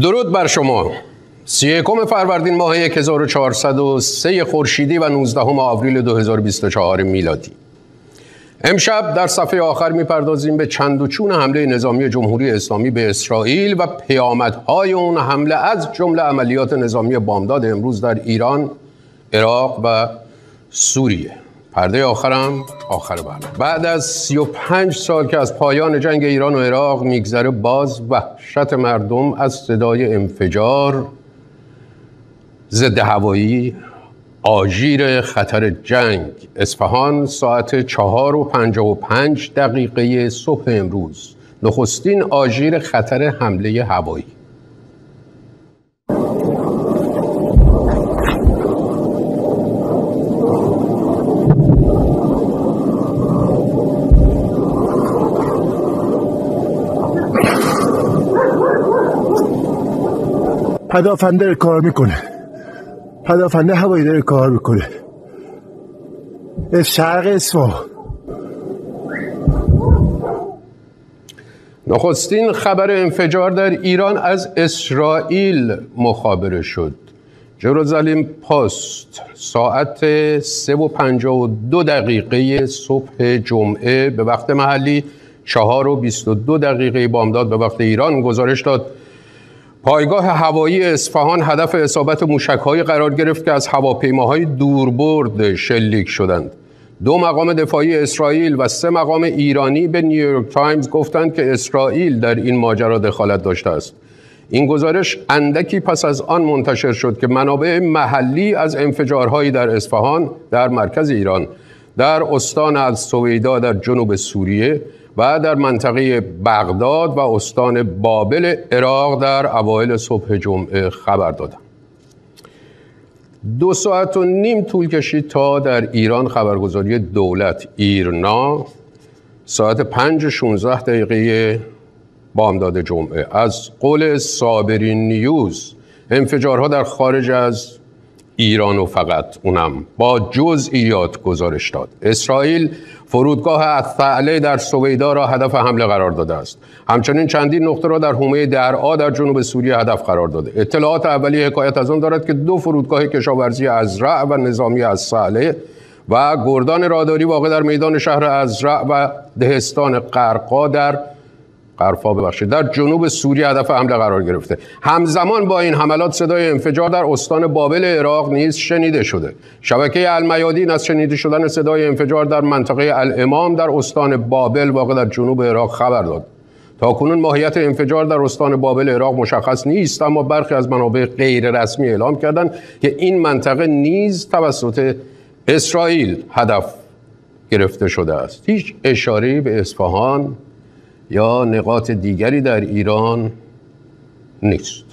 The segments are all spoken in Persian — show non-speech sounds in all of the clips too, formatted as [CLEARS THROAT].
درود بر شما. سی یکم فروردین ماه 1403 خورشیدی و 19 آوریل 2024 میلادی. امشب در صفحه آخر می‌پردازیم به چند و چون حمله نظامی جمهوری اسلامی به اسرائیل و پیامدهای اون حمله از جمله عملیات نظامی بامداد امروز در ایران، عراق و سوریه. پرده آخرم آخر برنامه. بعد از 35 سال که از پایان جنگ ایران و عراق میگذره باز وحشت مردم از صدای انفجار ضد هوایی آژیر خطر جنگ. اصفهان ساعت چهار و پنجاه و پنج دقیقه صبح امروز نخستین آژیر خطر حمله هوایی. پدافنده کار می‌کنه. پدافنده هوایی داره کار می‌کنه. شرق اصفهان. نخستین خبر انفجار در ایران از اسرائیل مخابره شد. جروزالیم پست ساعت 3 و 52 دقیقه صبح جمعه به وقت محلی 4 و 22 دقیقه بامداد به وقت ایران گزارش داد. پایگاه هوایی اصفهان هدف اصابت موشکهایی قرار گرفت که از هواپیماهای دوربرد شلیک شدند. دو مقام دفاعی اسرائیل و سه مقام ایرانی به نیویورک تایمز گفتند که اسرائیل در این ماجرا دخالت داشته است. این گزارش اندکی پس از آن منتشر شد که منابع محلی از انفجارهایی در اصفهان در مرکز ایران در استان السویدا در جنوب سوریه و در منطقه بغداد و استان بابل عراق در اوایل صبح جمعه خبر دادم. دو ساعت و نیم طول کشید تا در ایران خبرگزاری دولت ایرنا ساعت پنج 16 دقیقه بامداد جمعه. از قول صابرین نیوز انفجارها در خارج از ایران و فقط اونم با جزئیات گزارش داد. اسرائیل فرودگاه الثعله در سویدا را هدف حمله قرار داده است. همچنین چندین نقطه را در حومه درعا در جنوب سوریه هدف قرار داده. اطلاعات اولیه حکایت از آن دارد که دو فرودگاه کشاورزی ازرع و نظامی از سعله و گردان راداری واقع در میدان شهر ازرع و دهستان قرقا در قرفا ببخشید. در جنوب سوریه هدف حمله قرار گرفته. همزمان با این حملات صدای انفجار در استان بابل عراق نیز شنیده شده. شبکه المیادین از شنیده شدن صدای انفجار در منطقه الامام در استان بابل واقع در جنوب عراق خبر داد. تا کنون ماهیت انفجار در استان بابل عراق مشخص نیست اما برخی از منابع غیر رسمی اعلام کردند که این منطقه نیز توسط اسرائیل هدف گرفته شده است. هیچ اشاره به اصفهان یا نقاط دیگری در ایران نیست.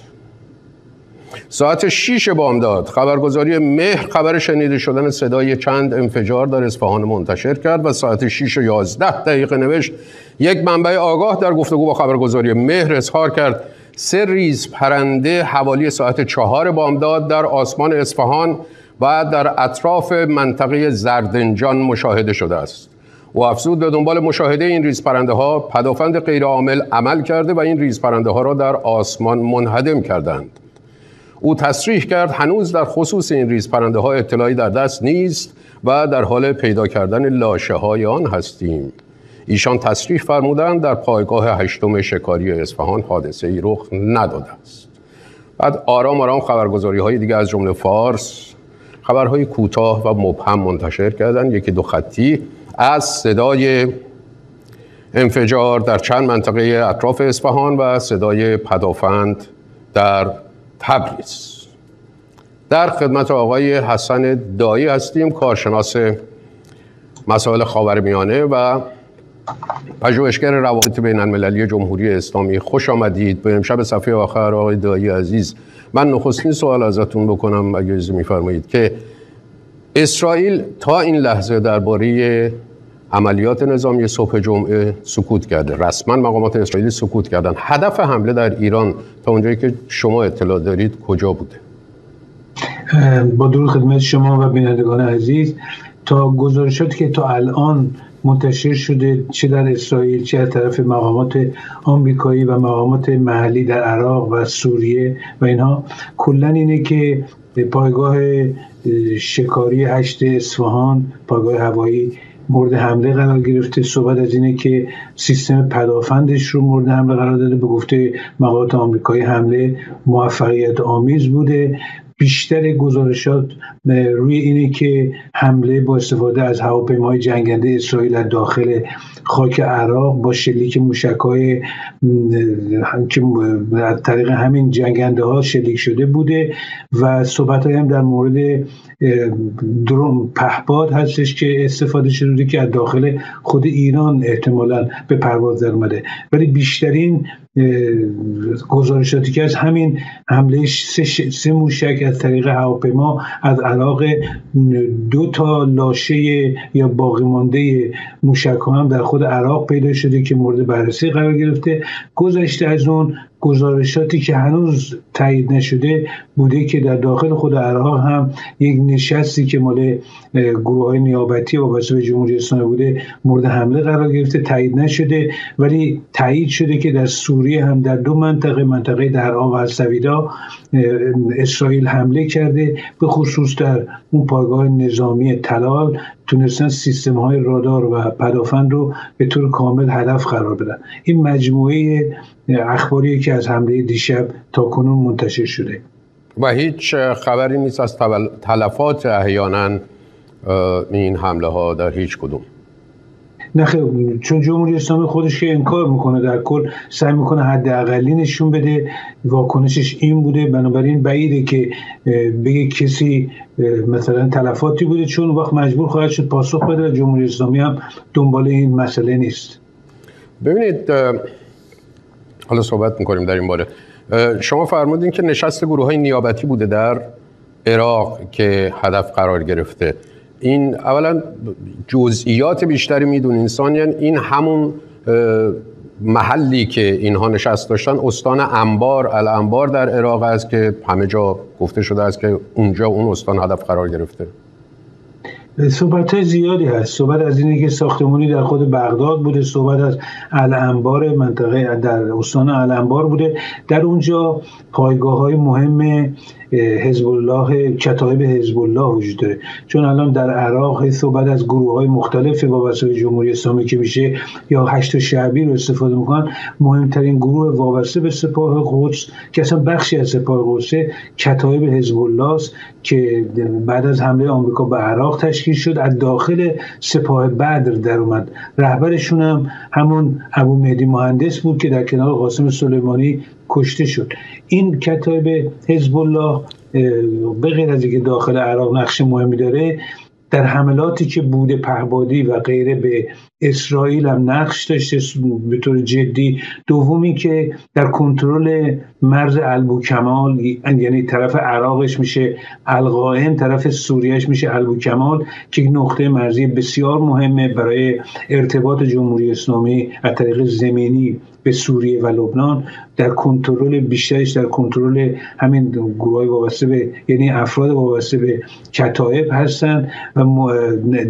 ساعت 6 بامداد خبرگزاری مهر خبر شنیده شدن صدای چند انفجار در اصفهان منتشر کرد و ساعت 6 و 11 دقیقه نوشت یک منبع آگاه در گفتگو با خبرگزاری مهر اظهار کرد. سه ریز پرنده حوالی ساعت چهار بامداد در آسمان اصفهان و در اطراف منطقه زردنجان مشاهده شده است. و افزود به دنبال مشاهده این ریز پرنده ها پدافند غیر عامل عمل کرده و این ریز پرنده ها را در آسمان منهدم کردند. او تصریح کرد هنوز در خصوص این ریز پرنده ها اطلاعی در دست نیست و در حال پیدا کردن لاشه های آن هستیم. ایشان تصریح فرمودند در پایگاه هشتم شکاری اصفهان حادثه ای رخ نداده است. بعد آرام آرام خبرگزاری های دیگه از جمله فارس خبرهای کوتاه و مبهم منتشر کردند. یکی دو خطی از صدای انفجار در چند منطقه اطراف اصفهان و صدای پدافند در تبریز. در خدمت آقای حسن دایی هستیم کارشناس مسائل خاورمیانه و پژوهشگر روابط بین المللی جمهوری اسلامی. خوش آمدید. به امشب صفحه آخر آقای دایی عزیز. من نخستین سوال ازتون بکنم اگه میفرمایید که اسرائیل تا این لحظه درباره عملیات نظامی صبح جمعه سکوت کرده. رسما مقامات اسرائیلی سکوت کردن. هدف حمله در ایران تا اونجایی که شما اطلاع دارید کجا بوده؟ با درود خدمت شما و بینندگان عزیز تا گزارشاتی که تا الان منتشر شده چه در اسرائیل چه از طرف مقامات آمریکایی و مقامات محلی در عراق و سوریه و اینها کلا اینه که پایگاه شکاری هشت اصفهان پایگاه هوایی مورد حمله قرار گرفته. صحبت از اینه که سیستم پدافندش رو مورد حمله قرار داده. به گفته مقامات آمریکایی حمله موفقیت آمیز بوده. بیشتر گزارشات روی اینه که حمله با استفاده از هواپیمای جنگنده اسرائیل از داخل خاک عراق با شلیک موشک های که از طریق همین جنگنده ها شلیک شده بوده و صحبت هم در مورد درون پهباد هستش که استفاده شده که از داخل خود ایران احتمالا به پرواز در اومده. ولی بیشترین گزارشاتی که از همین حمله سه, سه موشک از طریق هواپیما از عراق دو تا لاشه یا باقی مانده موشک هم در خود عراق پیدا شده که مورد بررسی قرار گرفته. گذشته از اون گزارشاتی که هنوز تایید نشده بوده که در داخل خود عراق هم یک نشستی که مال گروه های نیابتی و به جمهوری اسلامی بوده مورد حمله قرار گرفته تایید نشده. ولی تایید شده که در سوریه هم در دو منطقه منطقه درعا و سویدا اسرائیل حمله کرده. به خصوص در اون پایگاه نظامی تلال تونستن سیستم های رادار و پدافند رو به طور کامل هدف قرار بدن. این مجموعه اخباری که از حمله دیشب تا کنون منتشر شده. و هیچ خبری نیست از تلفات احیانا این حمله ها در هیچ کدوم. نه چون جمهوری اسلامی خودش که انکار می‌کنه در کل سعی می‌کنه حداقلی نشون بده واکنشش این بوده. بنابراین بعیده که بگه کسی مثلا تلفاتی بوده چون وقت مجبور خواهد شد پاسخ بده جمهوری اسلامی هم دنبال این مسئله نیست. ببینید حالا صحبت می‌کنیم در این باره. شما فرمودین که نشست گروه های نیابتی بوده در عراق که هدف قرار گرفته. این اولا جزئیات بیشتری میدون انسان یعنی این همون محلی که اینها نشست داشتن. استان انبار الانبار در عراق است که همه جا گفته شده است که اونجا اون استان هدف قرار گرفته. صحبت های زیادی هست. صحبت از اینه که ساختمونی در خود بغداد بوده. صحبت از الانبار منطقه در استان الانبار بوده. در اونجا پایگاه های مهم حزب الله کتایب حزب الله وجود داره. چون الان در عراق صحبت از گروه های مختلف وابسته جمهوری اسلامی که میشه یا هشت شعبی رو استفاده می‌کنن مهمترین گروه وابسته به سپاه قدس که اصلا بخشی از سپاه قدس کتایب حزب الله است که بعد از حمله آمریکا به عراق تشکیل شد. از داخل سپاه بدر در اومد. رهبرشون هم همون ابو مهدی مهندس بود که در کنار قاسم سلیمانی کشته شد. این کتاب حزب الله به غیر از اینکه داخل عراق نقش مهمی داره در حملاتی که بوده پهبادی و غیره به اسرائیل هم نقش داشته به طور جدی. دومی که در کنترل مرز البو کمال یعنی طرف عراقش میشه القائم طرف سوریهش میشه البو کمال که نقطه مرزی بسیار مهمه برای ارتباط جمهوری اسلامی از طریق زمینی. به سوریه و لبنان در کنترل بیشترش در کنترل همین گروه وابسته به یعنی افراد وابسته به کتایب هستن و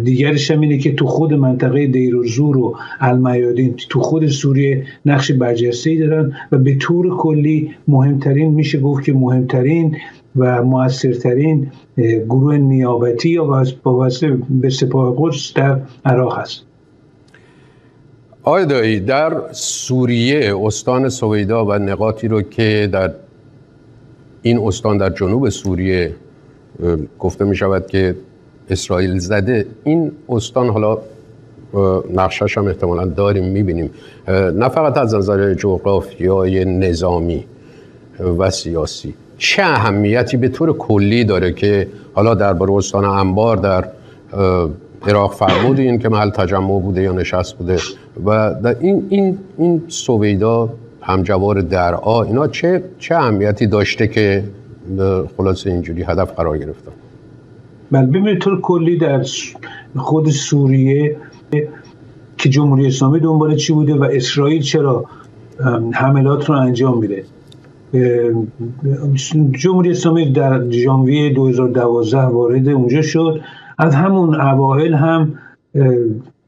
دیگرش هم اینه که تو خود منطقه دیر و زور و المیادین تو خود سوریه نقش برجسته ای دارن و به طور کلی مهمترین میشه گفت که مهمترین و موثرترین گروه نیابتی یا وابسته به سپاه قدس در عراق هست. آقای دایی در سوریه استان سویدا و نقاطی رو که در این استان در جنوب سوریه گفته می شود که اسرائیل زده این استان حالا نقشش هم احتمالا داریم می‌بینیم. نه فقط از نظر جغرافیای نظامی و سیاسی. چه اهمیتی به طور کلی داره که حالا درباره استان انبار در عراق فرمودین که محل تجمع بوده یا نشست بوده و در این این این سویدا همجوار درعا اینا چه چه اهمیتی داشته که خلاص اینجوری هدف قرار گرفتن؟ بله ببینید طور کلی در خود سوریه که جمهوری اسلامی دنبال چی بوده و اسرائیل چرا حملات رو انجام میده؟ جمهوری اسلامی در ژانویه 2012 وارد اونجا شد. از همون اوایل هم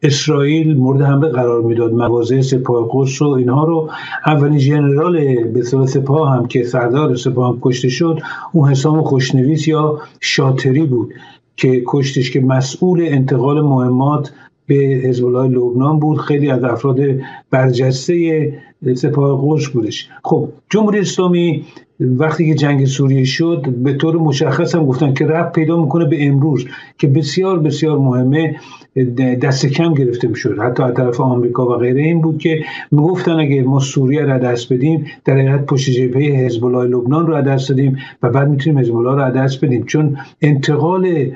اسرائیل مورد حمله قرار می‌داد. مواضع سپاه قدس و اینها رو. اولین ژنرال به سپاه هم که سردار سپاه هم کشته شد اون حسام خوشنویس یا شاتری بود که کشتش که مسئول انتقال مهمات به حزب الله لبنان بود. خیلی از افراد برجسته سپاه قدس بودش. خب جمهوری اسلامی وقتی که جنگ سوریه شد به طور مشخص هم گفتن که رب پیدا می‌کنه به امروز که بسیار بسیار مهمه دست کم گرفته می‌شد. حتی از طرف آمریکا و غیره این بود که می‌گفتن اگه ما سوریه را دست بدیم در حقیقت پشت جبهه حزب الله لبنان رو دست دادیم و بعد می‌تونیم حزب الله رو دست بدیم. چون انتقال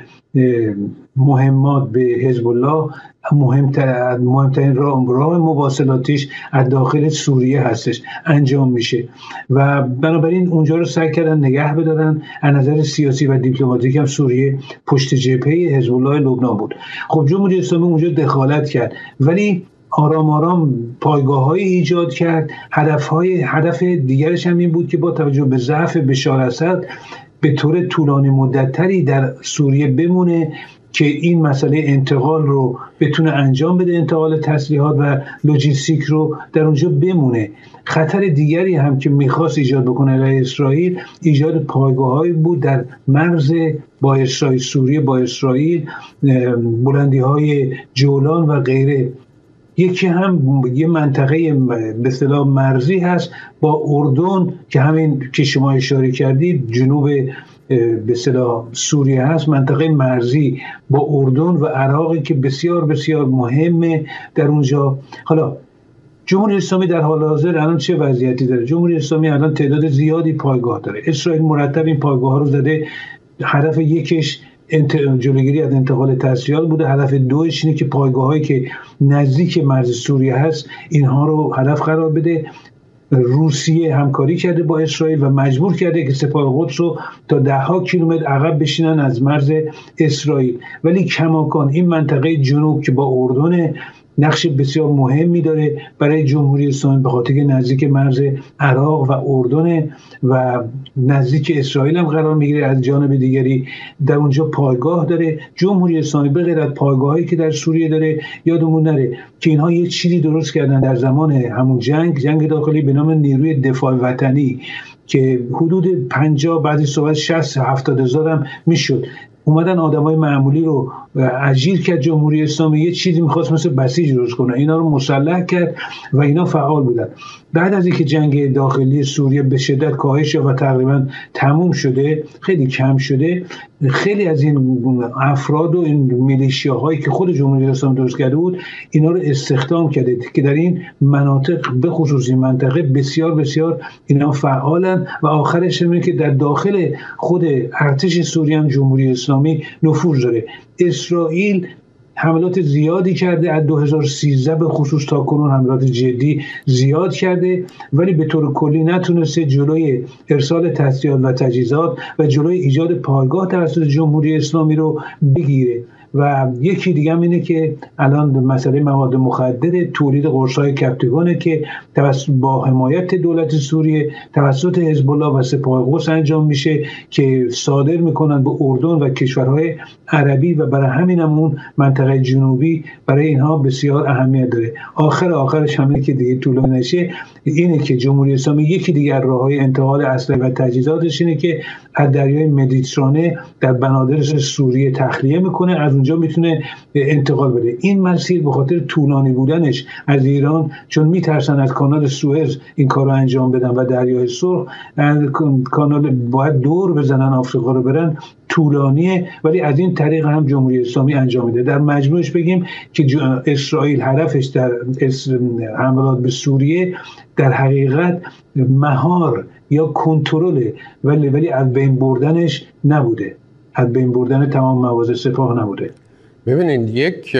مهمات به حزب الله مهمتر مهمترین راه, مواصلاتیش از داخل سوریه هستش انجام میشه. و بنابراین اونجا رو سعی کردن نگه بدارن. از نظر سیاسی و دیپلماتیک هم سوریه پشت جبهه حزب الله لبنان بود. خب جمهوری اسلامی اونجا دخالت کرد. ولی آرام آرام پایگاه های ایجاد کرد. هدف های هدف دیگرش هم این بود که با توجه به ضعف بشار اسد به طور طولانی مدتتری در سوریه بمونه که این مسئله انتقال رو بتونه انجام بده انتقال تسلیحات و لوجیستیک رو در اونجا بمونه. خطر دیگری هم که می‌خواست ایجاد بکنه علیه اسرائیل ایجاد پایگاه بود در مرز با اسرائیل سوریه با اسرائیل بلندی های جولان و غیره. یکی هم یه منطقه به مرزی هست با اردن که همین که شما اشاره کردید جنوب به سوریه هست منطقه مرزی با اردن و عراقی که بسیار بسیار مهمه در اونجا. حالا جمهوری اسلامی در حال حاضر الان چه وضعیتی داره؟ جمهوری اسلامی الان تعداد زیادی پایگاه داره. اسرائیل مرتب این پایگاه ها رو زده هدف یکش جلوگیری از انتقال تسلیحات بوده. هدف دوش اینه که پایگاه هایی که نزدیک مرز سوریه هست اینها رو هدف قرار بده. روسیه همکاری کرده با اسرائیل و مجبور کرده که سپاه قدس رو تا ده ها کیلومتر عقب بشینن از مرز اسرائیل. ولی کماکان این منطقه جنوب که با اردن نقش بسیار مهمی داره برای جمهوری اسلامی به خاطر نزدیک مرز عراق و اردن و نزدیک اسرائیل هم قرار می‌گیره از جانب دیگری. در اونجا پایگاه داره. جمهوری اسلامی به غیر از پایگاهایی که در سوریه داره یادمون نره که اینها یه چیزی درست کردن در زمان همون جنگ جنگ داخلی به نام نیروی دفاع وطنی که حدود 50 بعضی صحبت 60 70 هزار هم می‌شد. اومدن آدمای معمولی رو اجیر کرد جمهوری اسلامی یه چیزی می‌خواست مثل بسیج روز کنه. اینا رو مسلح کرد و اینا فعال بودن. بعد از اینکه جنگ داخلی سوریه به شدت کاهش و تقریبا تموم شده خیلی کم شده خیلی از این افراد و این میلیشیاهایی که خود جمهوری اسلامی درست کرده بود اینا رو استخدام کرده که در این مناطق به خصوص این منطقه بسیار بسیار اینا فعالن. و آخرش اینه که در داخل خود ارتش سوریه هم جمهوری اسلامی نفوذ داره. اسرائیل حملات زیادی کرده از 2013 به خصوص تا کنون حملات جدی زیاد کرده ولی به طور کلی نتونسته جلوی ارسال تسلیحات و تجهیزات و جلوی ایجاد پایگاه توسط جمهوری اسلامی رو بگیره. و یکی دیگه هم اینه که الان مسئله مواد مخدر تولید قرصای کپتگونه که توسط با حمایت دولت سوریه توسط حزب الله و سپاه قدس انجام میشه که صادر می‌کنن به اردن و کشورهای عربی و برای همین هم اون منطقه جنوبی برای اینها بسیار اهمیت داره. آخر آخرش همینه که دیگه طولانی نشه اینه که جمهوری اسلامی یکی دیگر راه های انتقال اسلحه و تجهیزاتش اینه که از دریای مدیترانه در بنادر سوریه تخلیه می‌کنه از اونجا می‌تونه انتقال بده. این مسیر به خاطر طولانی بودنش از ایران چون میترسن از کانال سوئز این کار رو انجام بدن و دریای سرخ کانال باید دور بزنن آفریقا رو برن. طولانیه ولی از این طریق هم جمهوری اسلامی انجام میده. در مجموعش بگیم که اسرائیل هدفش در حملات به سوریه در حقیقت مهار یا کنترل ولی ولی از بین بردنش نبوده. از بین بردن تمام مواضع سپاه نبوده. ببینید یک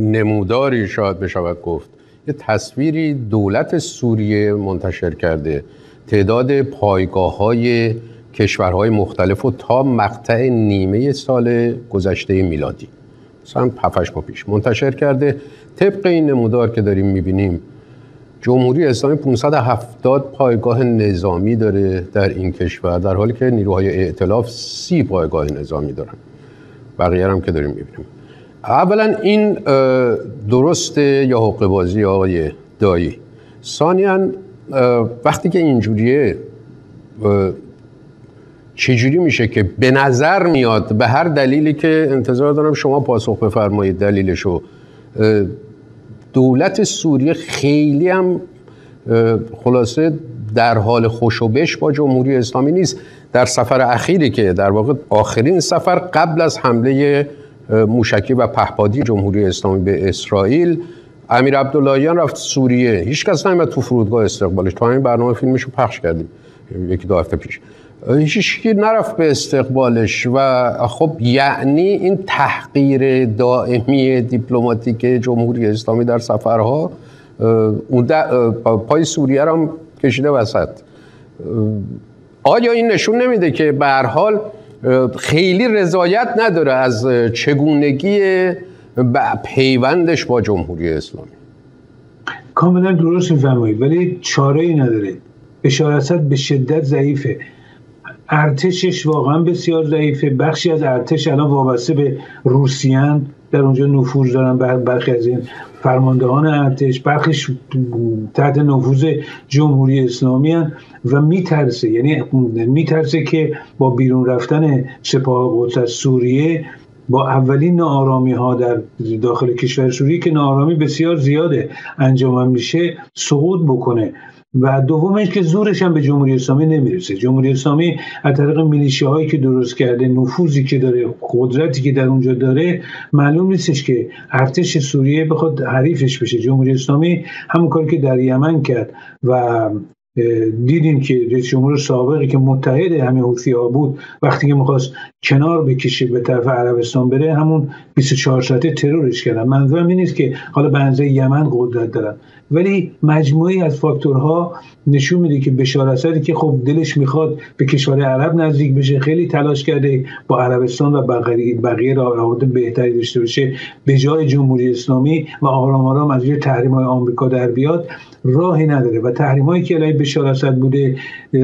نموداری شاید بشود گفت. یه تصویری دولت سوریه منتشر کرده. تعداد پایگاه های کشورهای مختلف و تا مقطع نیمه سال گذشته میلادی. مثلا 7 ماه پیش. منتشر کرده طبق این نمودار که داریم می‌بینیم جمهوری اسلامی 570 پایگاه نظامی داره در این کشور در حالی که نیروهای ائتلاف 30 پایگاه نظامی دارن. بقیه هم که داریم می‌بینیم. اولا این درسته یا حقوق بازی آقای دایی. ثانیا وقتی که اینجوریه چجوری میشه که به نظر میاد به هر دلیلی که انتظار دارم شما پاسخ بفرمایید دلیلشو دولت سوریه خیلی هم خلاصه در حال خوشوبش با جمهوری اسلامی نیست. در سفر اخیری که در واقع آخرین سفر قبل از حمله موشکی و پهپادی جمهوری اسلامی به اسرائیل امیر عبداللهیان رفت سوریه. هیچ کس نمیاد تو فرودگاه استقبالش. تا این برنامه فیلمش رو پخش کردیم. یکی دو هفته پیش. هیچ نرفت به استقبالش و خب یعنی این تحقیر دائمی دیپلماتیک جمهوری اسلامی در سفرها اون پای سوریه رو هم کشیده وسط. آیا این نشون نمیده که به حال خیلی رضایت نداره از چگونگی پیوندش با جمهوری اسلامی؟ کاملا درست میفرمایید ولی چاره ای نداره. بشار اسد به شدت ضعیفه. ارتشش واقعا بسیار ضعیفه. بخشی از ارتش الان وابسته به روسیان در اونجا نفوذ دارن برخی از این فرماندهان ارتش برخیش تحت نفوذ جمهوری اسلامی هن و میترسه. یعنی میترسه که با بیرون رفتن سپاه قدس از سوریه با اولین نارامی ها در داخل کشور سوریه که نارامی بسیار زیاده انجام میشه سقوط بکنه. و دومش که زورش هم به جمهوری اسلامی نمی‌رسه. جمهوری اسلامی از طریق میلیشه هایی که درست کرده نفوذی که داره قدرتی که در اونجا داره معلوم نیستش که ارتش سوریه بخواد حریفش بشه. جمهوری اسلامی همون کاری که در یمن کرد و دیدیم که رئیس جمهور سابقی که متحد همه حوثی ها بود وقتی که می‌خواست کنار بکشه به طرف عربستان بره همون 24 ساعته ترورش کردن. منظورم این نیست که حالا به یمن قدرت دارن. ولی مجموعی از فاکتورها نشون میده که بشار اسدی که خب دلش می‌خواد به کشور عرب نزدیک بشه خیلی تلاش کرده با عربستان و بقیه بقیه روابط بهتری داشته باشه به جای جمهوری اسلامی و آرام آرام از تحریم های آمریکا در بیاد. راهی نداره و تحریم هایی که علیه بشار اسد بوده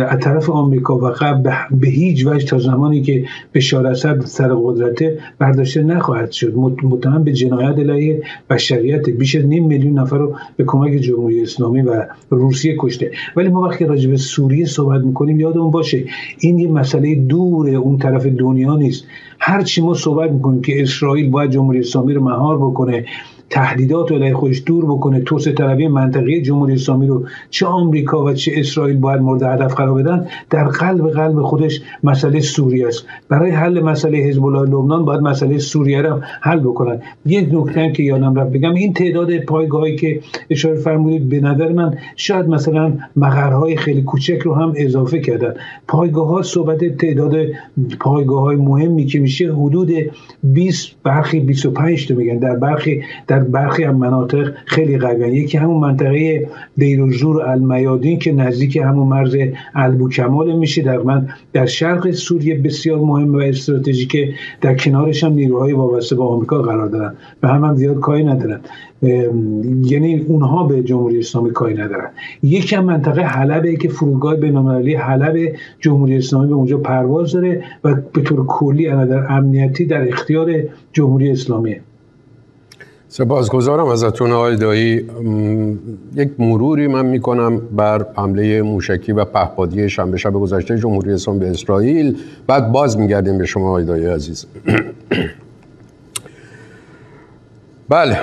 از طرف آمریکا و قبل به هیچ وجه تا زمانی که بشار اسد سر قدرته برداشته نخواهد شد. متهم به جنایت علیه بشریت بیش از نیم میلیون نفر رو به کمک جمهوری اسلامی و روسیه کشته. ولی ما وقتی راجع به سوریه صحبت می‌کنیم یادمون باشه این یه مسئله دور اون طرف دنیا نیست. هرچی ما صحبت می‌کنیم که اسرائیل باید جمهوری اسلامی رو مهار بکنه تهدیدات رو علیه خودش دور بکنه توسعه طلبی منطقه جمهوری اسلامی رو چه آمریکا و چه اسرائیل باید مورد هدف قرار بدن در قلب قلب خودش مسئله سوریه است. برای حل مسئله حزب الله لبنان باید مسئله سوریه رو حل بکنن. یک نکته که یادم رفت بگم این تعداد پایگاهی که اشاره فرمودید به نظر من شاید مثلا مقرهای خیلی کوچک رو هم اضافه کردن. پایگاه ها صحبت تعداد پایگاه های مهمی که میشه حدود 20 برخی 25 تا میگن در برخی برخی از مناطق خیلی قوی یکی همون منطقه دیروزور المیادین که نزدیک همون مرز البوکمال میشه. در من در شرق سوریه بسیار مهم و استراتژیکه در کنارش هم نیروهای وابسته به آمریکا قرار دارن به هم هم زیاد کاری ندارن. یعنی اونها به جمهوری اسلامی کاری ندارن. یکی هم منطقه حلبه که فرودگاه بینالمللی حلب جمهوری اسلامی به اونجا پرواز داره و به طور کلی در امنیتی در اختیار جمهوری اسلامیه. سپاسگزارم ازتون آقای دایی. یک مروری من می‌کنم بر حمله موشکی و پهپادی شنبه شب گذشته جمهوری اسلامی به اسرائیل. بعد باز میگردیم به شما آقای دایی عزیز. [CLEARS THROAT] بله.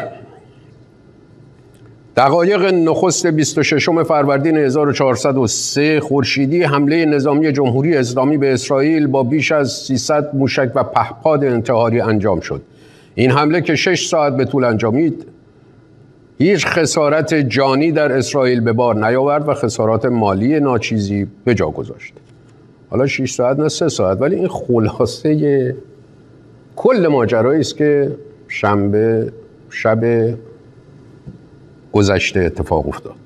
دقایق نخست 26 فروردین 1403 خورشیدی حمله نظامی جمهوری اسلامی به اسرائیل با بیش از 300 موشک و پهپاد انتحاری انجام شد. این حمله که شش ساعت به طول انجامید هیچ خسارت جانی در اسرائیل به بار نیاورد و خسارات مالی ناچیزی به جا گذاشت. حالا 6 ساعت نه سه ساعت ولی این خلاصه کل ماجرایی است که شنبه شب گذشته اتفاق افتاد.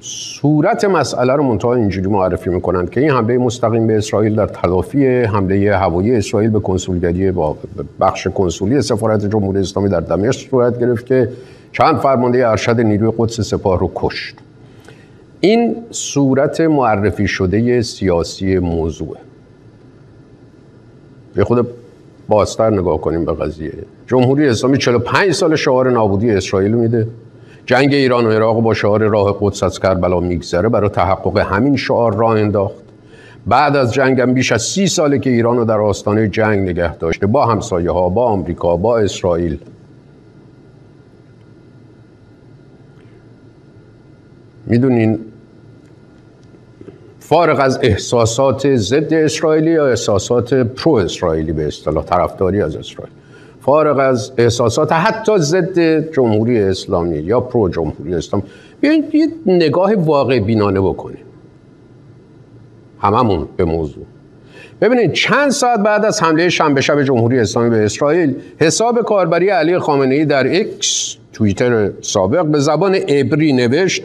صورت مسئله رو منتها اینجوری معرفی می‌کنند که این حمله مستقیم به اسرائیل در تلافی حمله هوایی اسرائیل به کنسولگری با بخش کنسولی سفارت جمهوری اسلامی در دمشق صورت گرفت که چند فرمانده ارشد نیروی قدس سپاه رو کشت. این صورت معرفی شده سیاسی موضوعه به خود بازتر نگاه کنیم به قضیه. جمهوری اسلامی 45 سال شعار نابودی اسرائیل میده. جنگ ایران و عراق با شعار راه قدس از کربلا میگذره برای تحقق همین شعار راه انداخت. بعد از جنگ هم بیش از سی ساله که ایران رو در آستانه جنگ نگه داشته با همسایه ها با آمریکا با اسرائیل. می‌دونین فارغ از احساسات ضد اسرائیلی یا احساسات pro اسرائیلی به اصطلاح طرفداری از اسرائیل. فارغ از احساسات حتی ضد جمهوری اسلامی یا pro جمهوری اسلامی. بیاین یه نگاه واقع بینانه بکنیم. هممون به موضوع. ببینید چند ساعت بعد از حمله شنبه شب جمهوری اسلامی به اسرائیل حساب کاربری علی خامنه ای در اکس توییتر سابق به زبان عبری نوشت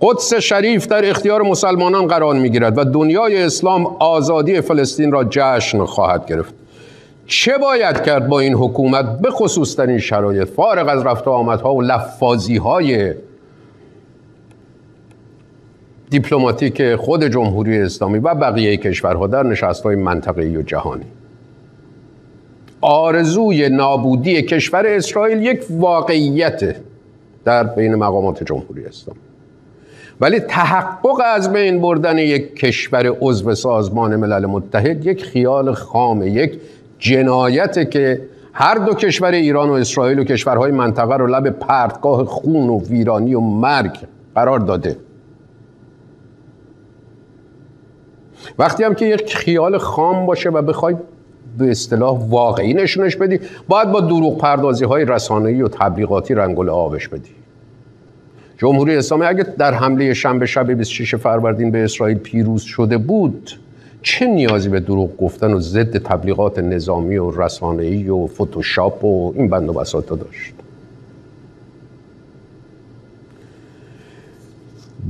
قدس شریف در اختیار مسلمانان قرار می گیرد و دنیای اسلام آزادی فلسطین را جشن خواهد گرفت. چه باید کرد با این حکومت؟ به خصوص در این شرایط. فارغ از رفت و آمدها و لفاظی های دیپلماتیک خود جمهوری اسلامی و بقیه کشورها در نشست های منطقه‌ای و جهانی. آرزوی نابودی کشور اسرائیل یک واقعیت در بین مقامات جمهوری اسلامی. ولی تحقق از بین بردن یک کشور عضو سازمان ملل متحد یک خیال خامه یک جنایت که هر دو کشور ایران و اسرائیل و کشورهای منطقه رو لب پرتگاه خون و ویرانی و مرگ قرار داده. وقتی هم که یک خیال خام باشه و بخوای به اصطلاح واقعی نشونش بدی باید با دروغ پردازی های رسانه‌ای و تبلیغاتی رنگل آبش بدی. جمهوری اسلامی اگه در حمله شنبه شب 26 فروردین به اسرائیل پیروز شده بود چه نیازی به دروغ گفتن و ضد تبلیغات نظامی و رسانه‌ای و فتوشاپ و این بند و بساطا داشت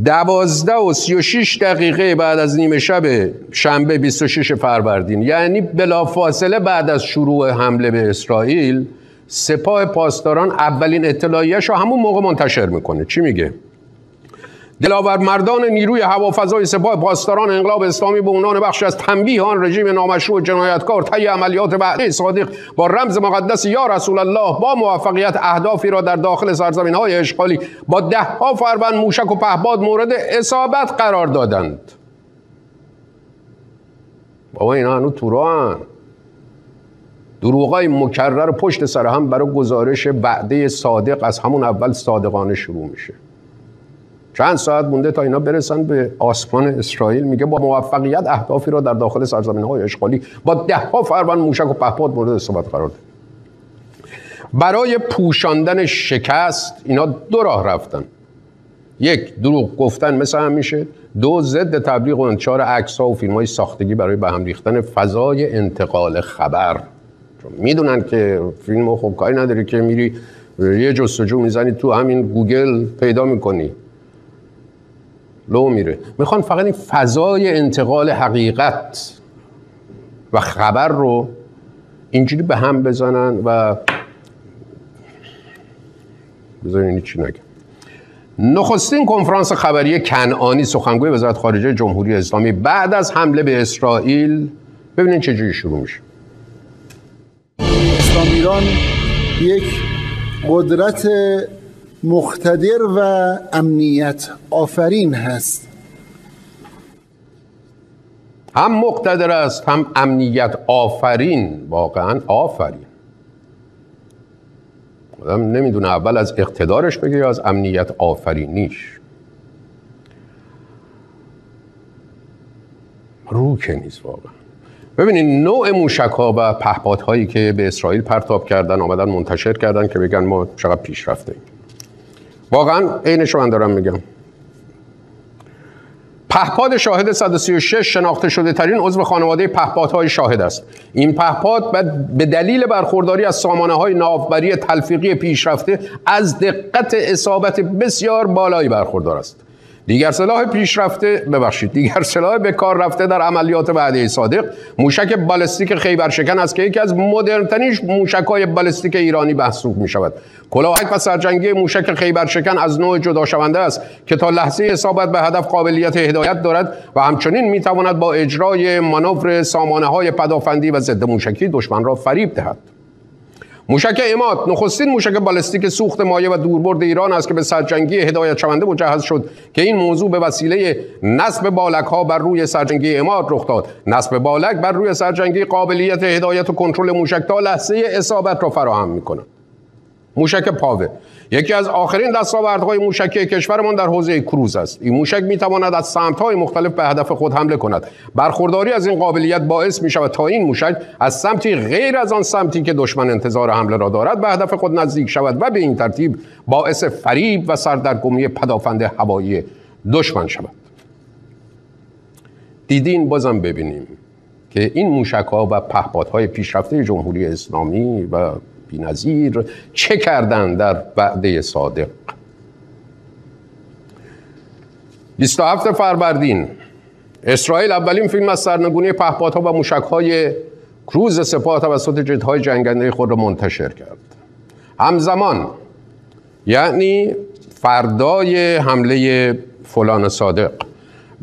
دوازده و سی و شیش دقیقه بعد از نیمه شب شنبه 26 فروردین یعنی بلافاصله بعد از شروع حمله به اسرائیل سپاه پاسداران اولین اطلاعیش رو همون موقع منتشر می‌کنه چی میگه؟ دلاور مردان نیروی هوافضای سپاه پاسداران انقلاب اسلامی به عنوان بخش از تنبیه آن رژیم نامشروع جنایتکار طی عملیات بعدی صادق با رمز مقدس یا رسول الله با موفقیت اهدافی را در داخل سرزمین های اشغالی با ده ها فروند موشک و پهباد مورد اصابت قرار دادند. بابا اینا هنو تو دروغای مکرر پشت سر هم برای گزارش وعده صادق از همون اول صادقانه شروع میشه. چند ساعت مونده تا اینا برسن به آسمان اسرائیل. میگه با موفقیت اهدافی را در داخل سرزمین های اشغالی با ده ها فروند موشک و پهپاد مورد استفاده قرار ده. برای پوشاندن شکست اینا دو راه رفتن. یک دروغ گفتن مثل میشه دو ضد تبلیغ و انتشار عکس ها و فیلم های ساختگی برای به هم ریختن فضای انتقال خبر. می‌دونن که فیلم خب کاری نداری که میری یه جستجو می‌زنی تو همین گوگل پیدا می‌کنی. لو میره. می‌خوان فقط این فضای انتقال حقیقت و خبر رو اینجوری به هم بزنن و بذارین چی نگم. نخستین کنفرانس خبری کنعانی سخنگوی وزارت خارجه جمهوری اسلامی بعد از حمله به اسرائیل. ببینید چجوری شروع میشه. اسلام ایران یک قدرت مقتدر و امنیت آفرین هست. هم مقتدر است هم امنیت آفرین. واقعا آفرین. آدم نمی‌دونه اول از اقتدارش بگه یا از امنیت آفرینیش. رو که نیست واقعا. ببینید نوع موشک ها و پهپاد هایی که به اسرائیل پرتاب کردن آمدن منتشر کردن که بگن ما چقدر پیشرفته ایم. واقعا عینش من دارم میگم. پهپاد شاهد 136 شناخته شده ترین عضو خانواده پهپادهای شاهد است. این پهپاد به دلیل برخورداری از سامانه های ناوبری تلفیقی پیشرفته از دقت اصابت بسیار بالایی برخوردار است. دیگر سلاح پیشرفته ببخشید دیگر سلاح به کار رفته در عملیات وعده صادق. موشک بالستیک خیبر شکن است که یکی از مدرنترین موشک های بالستیک ایرانی محسوب می شود کلاهک و سرجنگی موشک خیبر شکن از نوع جدا شونده است که تا لحظه اصابت به هدف قابلیت هدایت دارد و همچنین می تواند با اجرای مانور سامانه های پدافندی و ضد موشکی دشمن را فریب دهد. موشک اماد نخستین موشک بالستیک سوخت مایه و دوربرد ایران است که به سرجنگی هدایت شونده مجهز شد که این موضوع به وسیله نصب بالک ها بر روی سرجنگی اماد رخ داد. نصب بالک بر روی سرجنگی قابلیت هدایت و کنترل موشک تا لحظه اصابت را فراهم می‌کند. موشک پاوه. یکی از آخرین دستاوردهای موشکی کشورمان در حوزه کروز است. این موشک می‌تواند از سمت‌های مختلف به هدف خود حمله کند. برخورداری از این قابلیت باعث می شود تا این موشک از سمتی غیر از آن سمتی که دشمن انتظار حمله را دارد به هدف خود نزدیک شود و به این ترتیب باعث فریب و سردرگمی پدافند هوایی دشمن شود. دیدین بازم ببینیم که این موشک ها و پهپادهای پیشرفته جمهوری اسلامی و بینظیر چه کردن در وعده صادق؟ 27 فروردین اسرائیل اولین فیلم از سرنگونی پهپادها و موشکهای کروز سپاه توسط جتهای جنگنده خود را منتشر کرد. همزمان یعنی فردای حمله فلان صادق.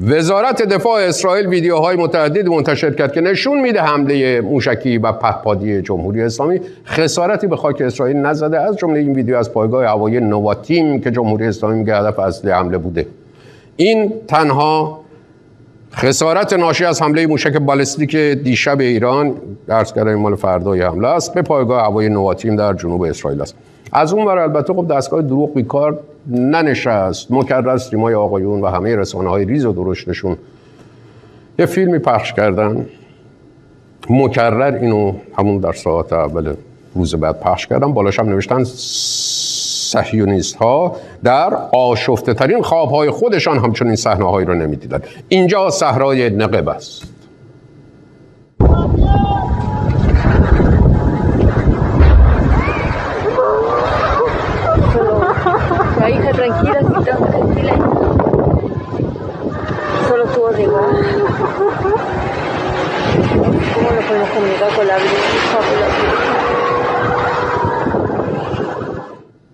وزارت دفاع اسرائیل ویدیوهای متعدد منتشر کرد که نشون میده حمله موشکی و پهپادی جمهوری اسلامی خسارتی به خاک اسرائیل نزده. از جمله این ویدیو از پایگاه هوایی نواتیم که جمهوری اسلامی میگه هدف اصلی حمله بوده. این تنها خسارت ناشی از حمله موشک بالستیک دیشب ایران درس کردن مال فردای حمله است. به پایگاه هوایی نواتیم در جنوب اسرائیل است. از اون ور البته خب دستگاه دروغ بیکار ننشست. مکرر سیمای آقایون و همه رسانه های ریز و درشتشون یه فیلمی پخش کردن. مکرر اینو همون در ساعت اول روز بعد پخش کردن. بالاش هم نوشتن سهیونیست ها در آشفته ترین خواب های خودشان همچنین صحنه هایی رو نمی‌دیدن. اینجا صحرای نقب است.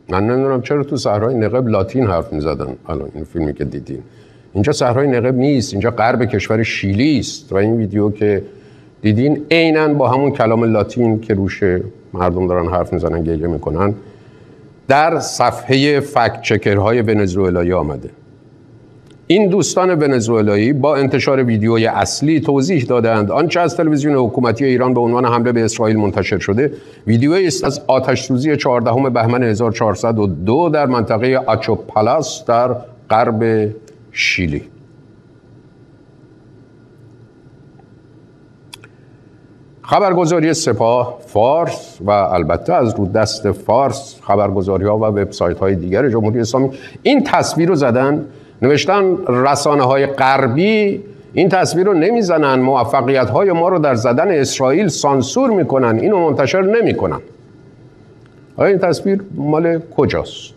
من نمی‌دونم چرا تو صحرای نقب لاتین حرف می‌زدن؟ الان این فیلمی که دیدین. اینجا صحرای نقب نیست اینجا غرب کشور شیلی است. و این ویدیو که دیدین عینا با همون کلام لاتین که روش مردم دارن حرف می‌زنن گریه می‌کنن در صفحه فکت چکرهای ونزوئلایی آمده. این دوستان ونزوئلایی با انتشار ویدیوی اصلی توضیح دادند. آنچه از تلویزیون حکومتی ایران به عنوان حمله به اسرائیل منتشر شده ویدیویی است از آتش سوزی 14 بهمن 1402 در منطقه پالاس در غرب شیلی. خبرگزاری سپاه فارس و البته از رو دست فارس خبرگزاری ها و وبسایت های دیگر جمهوری اسلامی این تصویر رو زدن نوشتن رسانه های غربی این تصویر رو نمی‌زنن موفقیت های ما رو در زدن اسرائیل سانسور می‌کنن اینو منتشر نمی‌کنن. آیا این تصویر مال کجاست؟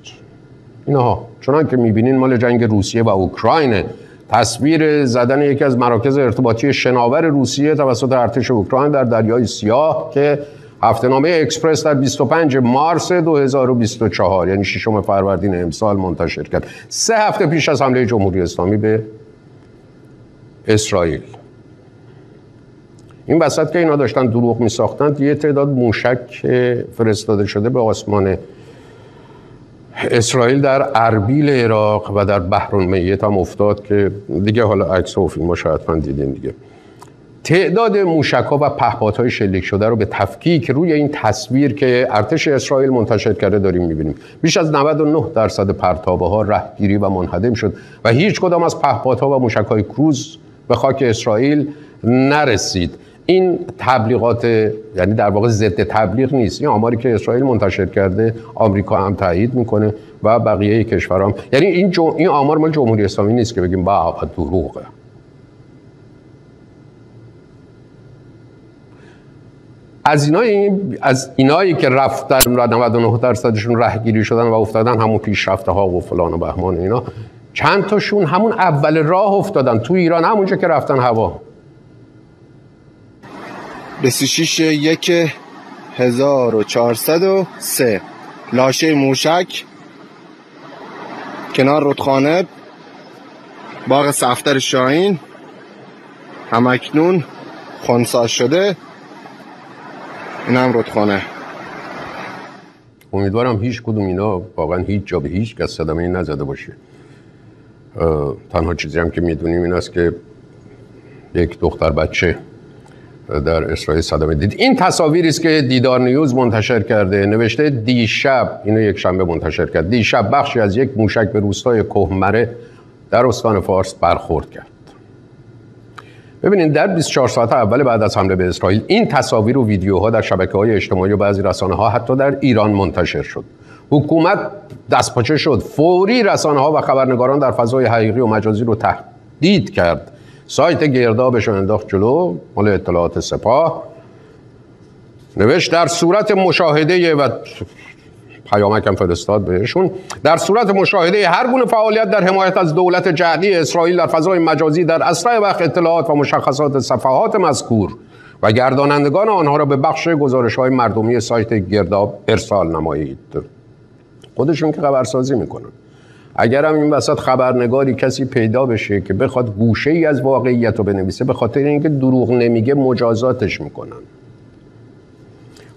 اینها. چنان که می‌بینین مال جنگ روسیه و اوکراینه. تصویر زدن یکی از مراکز ارتباطی شناور روسیه توسط ارتش اوکراین در دریای سیاه که هفته نامه اکسپرس در 25 مارس 2024 یعنی ششم فروردین امسال منتشر کرد. سه هفته پیش از حمله جمهوری اسلامی به اسرائیل. این وسط که اینا داشتن دروغ می ساختند یه تعداد موشک فرستاده شده به آسمان اسرائیل در اربیل عراق و در بحر میت هم افتاد که دیگه حالا عکس و فیلم شاید دیدین دیگه. تعداد موشک‌ها و پهپادهای شلیک شده رو به تفکیک روی این تصویر که ارتش اسرائیل منتشر کرده داریم می‌بینیم. بیش از 99 درصد پرتابه ها رهگیری و منهدم شد و هیچ کدام از پهپادها و موشک‌های کروز به خاک اسرائیل نرسید. این تبلیغات یعنی در واقع ضد تبلیغ نیست. این آماری که اسرائیل منتشر کرده آمریکا هم تایید می‌کنه و بقیه کشورها هم. یعنی این, این آمار مال جمهوری اسلامی نیست که بگیم با دروغه. از اینایی از اینایی که رفتن 99 درصدشون رهگیری شدن و افتادن همون پیشرفته ها و فلان و بهمان اینا چند تاشون همون اول راه افتادن تو ایران همونجا که رفتن هوا. 26 یک 1403 لاشه موشک کنار رودخانه باغ سفتر شاهین همکنون خونساز شده. این هم رودخانه. امیدوارم هیچ کدوم اینا واقعا هیچ جا به هیچ کس صدمه نزده باشه. تنها چیزی هم که می‌دونیم این است که یک دختر بچه در اسرائیل صدمه دید. این تصاویری است که دیدار نیوز منتشر کرده. نوشته دیشب اینو یک شنبه منتشر کرد. دیشب بخشی از یک موشک به روستای کهمره در استان فارس برخورد کرد. ببینید در 24 ساعت اول بعد از حمله به اسرائیل این تصاویر و ویدیوها در شبکه های اجتماعی و بعضی رسانه ها حتی در ایران منتشر شد. حکومت دستپاچه شد فوری رسانه ها و خبرنگاران در فضای حقیقی و مجازی رو تهدید کرد. سایت گردابش انداخت جلو مال اطلاعات سپاه. نوشت در صورت مشاهده و پیامکم فرستاد بهشون. در صورت مشاهده هر گونه فعالیت در حمایت از دولت جهدی اسرائیل در فضای مجازی در اسرع وقت اطلاعات و مشخصات صفحات مذکور و گردانندگان آنها را به بخش گزارش های مردمی سایت گرداب ارسال نمایید. خودشون که خبرسازی می‌کنن. اگر هم این وسط خبرنگاری کسی پیدا بشه که بخواد گوشه ای از واقعیت رو بنویسه به خاطر اینکه دروغ نمیگه مجازاتش می‌کنن.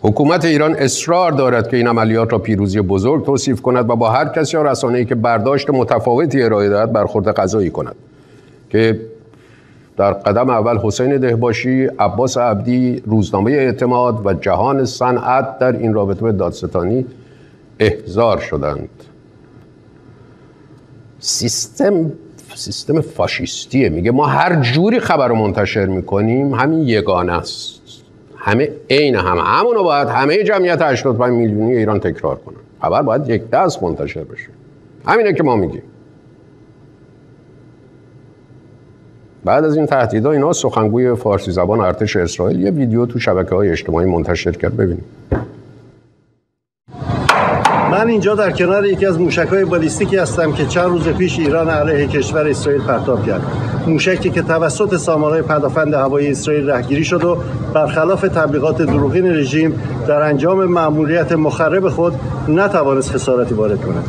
حکومت ایران اصرار دارد که این عملیات را پیروزی بزرگ توصیف کند و با هر کسی یا رسانه‌ای که برداشت متفاوتی ارائه دهد برخورد قضایی کند. که در قدم اول حسین دهباشی، عباس عبدی، روزنامه اعتماد و جهان صنعت در این رابطه به دادستانی احضار شدند. سیستم سیستم فاشیستیه. میگه ما هر جوری خبر رو منتشر می‌کنیم همین یگانه است. همه عین هم همونو باید همه جمعیت 85 میلیونی ایران تکرار کنن. خبر باید یک دست منتشر بشه. همینه که ما میگیم. بعد از این تهدیدها اینا سخنگوی فارسی زبان ارتش اسرائیل یه ویدیو تو شبکه های اجتماعی منتشر کرد ببینیم. من اینجا در کنار یکی از موشک‌های بالیستیکی هستم که چند روز پیش ایران علیه کشور اسرائیل پرتاب کرد. موشکی که توسط سامانهای پدافند هوایی اسرائیل رهگیری شد و برخلاف تبلیغات دروغین رژیم در انجام مأموریت مخرب خود نتوانست خسارتی وارد کند.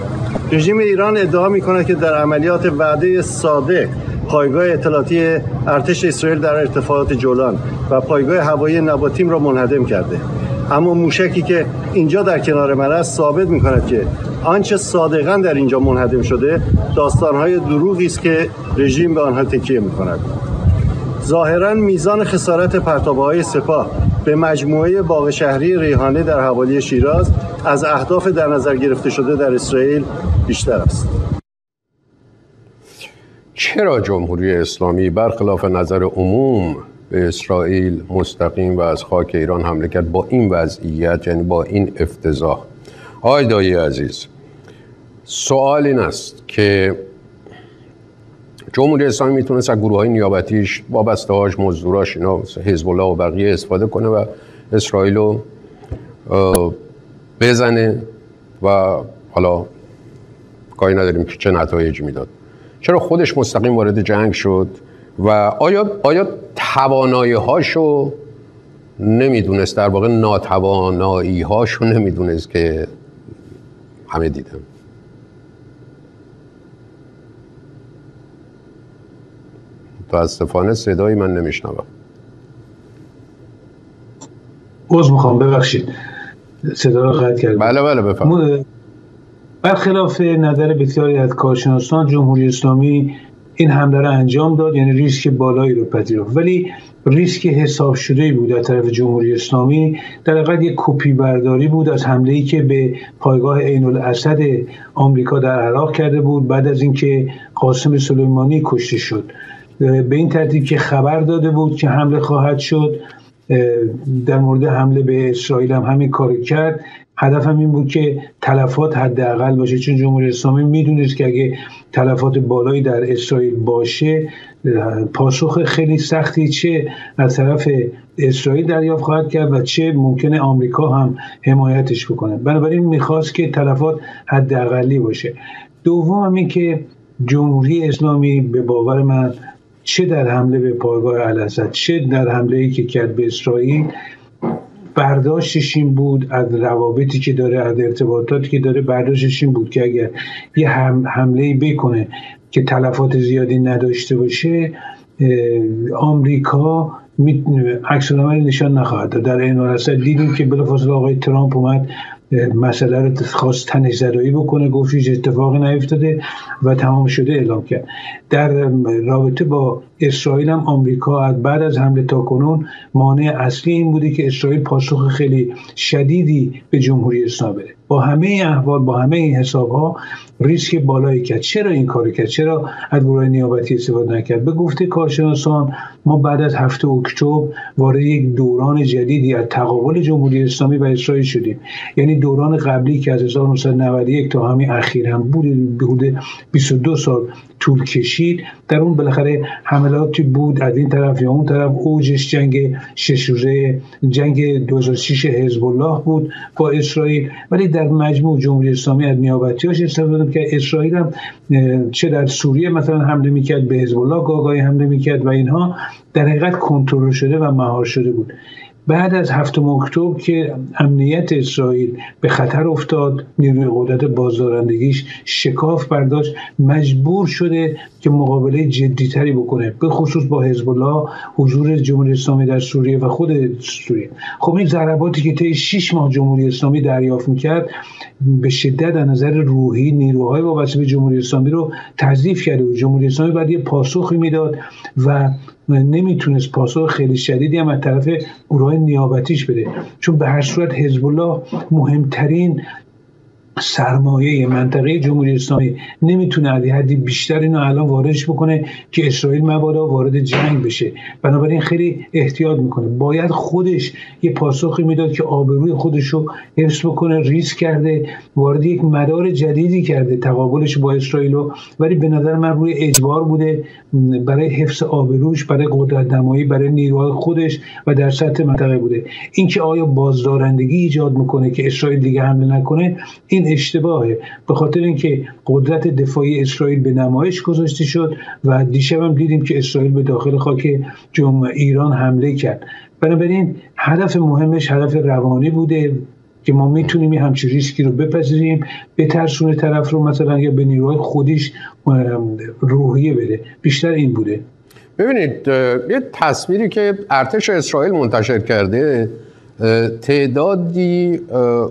رژیم ایران ادعا می کند که در عملیات وعده ساده پایگاه اطلاعاتی ارتش اسرائیل در ارتفاعات جولان و پایگاه هوایی نباتیم را منهدم کرده. اما موشکی که اینجا در کنار من است ثابت می کند که آنچه صادقا در اینجا منهدم شده داستانهای دروغی است که رژیم به آنها تکیه می کند ظاهرا میزان خسارت پرتابه های سپاه به مجموعه باغ شهری ریحانه در حوالی شیراز از اهداف در نظر گرفته شده در اسرائیل بیشتر است. چرا جمهوری اسلامی برخلاف نظر عموم به اسرائیل مستقیم و از خاک ایران حمله کرد با این وضعیت یعنی با این افتضاح. آی دایی عزیز سوال این است که جمهوری اسلامی می‌تونست از گروه های نیابتیش وابسته هاش مزدوراش اینا حزب الله و بقیه استفاده کنه و اسرائیل رو بزنه و حالا کاری نداریم که چه نتایجی می‌داد. چرا خودش مستقیم وارد جنگ شد؟ و آیا, آیا توانایی هاشو نمی‌دونست؟ در واقع ناتوانایی هاشو نمی‌دونست که همه دیدم متاسفانه صدایی من نمیشنوم. عوض می‌خوام ببخشید. صدا رو قطع کردم. بله بله بفرمایید. برخلاف نظر بسیاری از کارشناسان جمهوری اسلامی این حمله رو انجام داد یعنی ریسک بالایی رو پذیرفت. ولی ریسک حساب شده بود از طرف جمهوری اسلامی. در حقیقت یک کپی برداری بود از حمله ای که به پایگاه عین الاسد آمریکا در عراق کرده بود. بعد از اینکه قاسم سلیمانی کشته شد. به این ترتیب که خبر داده بود که حمله خواهد شد در مورد حمله به اسرائیل هم همین کار کرد. هدفم این بود که تلفات حداقل باشه. چون جمهوری اسلامی می‌دونست که اگه تلفات بالایی در اسرائیل باشه پاسخ خیلی سختی چه از طرف اسرائیل دریافت خواهد کرد و چه ممکنه آمریکا هم حمایتش بکنه. بنابراین می‌خواست که تلفات حداقلی باشه. دوم که جمهوری اسلامی به باور من چه در حمله به پایگاه الاسد چه در حمله ای که کرد به اسرائیل برداشتش این بود از روابطی که داره از ارتباطاتی که داره برداشتش این بود که اگر یه حمله بکنه که تلفات زیادی نداشته باشه آمریکا عکس نشان نخواهد داد. در این دیدیم که بلافاصله آقای ترامپ اومد مسئله رو خواست تنش زدایی بکنه گفت هیچ اتفاقی نیفتاده و تمام شده اعلام کرد. در رابطه با اسرائیل هم آمریکا بعد از حمله تا کنون مانع اصلی این بوده که اسرائیل پاسخ خیلی شدیدی به جمهوری اسلامی بده. با همه احوال با همه این حساب ها ریسک بالایی کرد. چرا این کار کرد؟ چرا از گروه نیابتی استفاده نکرد؟ به گفته کارشناسان ما بعد از هفته اکتبر وارد یک دوران جدیدی از تقابل جمهوری اسلامی و اسرائیل شدیم. یعنی دوران قبلی که از 1991 تا همین اخیر هم بود حدود 22 سال طول کشید در اون بالاخره حملاتی بود از این طرف یا اون طرف. اوجش جنگ شش روزه جنگ 2006 حزب الله بود با اسرائیل. ولی در مجموع جمهوری اسلامی از نیابتیاش استفاده که اسرائیل هم چه در سوریه مثلا حمله می‌کرد به حزب الله گاگای حمله می‌کرد و اینها. در حقیقت کنترل شده و مهار شده بود. بعد از هفتم اکتبر که امنیت اسرائیل به خطر افتاد نیروی قدرت بازدارندگیش شکاف برداشت مجبور شده که مقابله جدیتری بکنه به خصوص با حزب الله حضور جمهوری اسلامی در سوریه و خود سوریه. خب این ضرباتی که طی 6 ماه جمهوری اسلامی دریافت می‌کرد به شدت از نظر روحی نیروهای وابسته به جمهوری اسلامی رو تضعیف کرده بود. جمهوری اسلامی بعد یه پاسخی می‌داد و نمی‌تونست پاسخ خیلی شدیدی هم از طرف گروه نیابتیش بده. چون به هر صورت حزب الله مهمترین سرمایه منطقه جمهوری اسلامی نمی‌تونه از حدی بیشتر اینو الان واردش بکنه که اسرائیل مبادا وارد جنگ بشه. بنابراین خیلی احتیاط می‌کنه. باید خودش یه پاسخی می‌داد که آبروی خودش رو حفظ بکنه ریسک کرده وارد یک مدار جدیدی کرده تقابلش با اسرائیل ولی به نظر من روی اجبار بوده برای حفظ آبروش برای قدرت نمایی برای نیروهای خودش و در سطح منطقه بوده. اینکه آیا بازدارندگی ایجاد می‌کنه که اسرائیل دیگه حمله نکنه این اشتباهه. به خاطر اینکه قدرت دفاعی اسرائیل به نمایش گذاشته شد و دیشب هم دیدیم که اسرائیل به داخل خاک جمهوری ایران حمله کرد. بنابراین هدف مهمش هدف روانی بوده که ما می‌تونیم یه همچین ریسکی رو بپذیریم. ترسون طرف رو مثلا یا به نیروهای خودش روحیه بده. بیشتر این بوده. ببینید یه تصویری که ارتش اسرائیل منتشر کرده تعدادی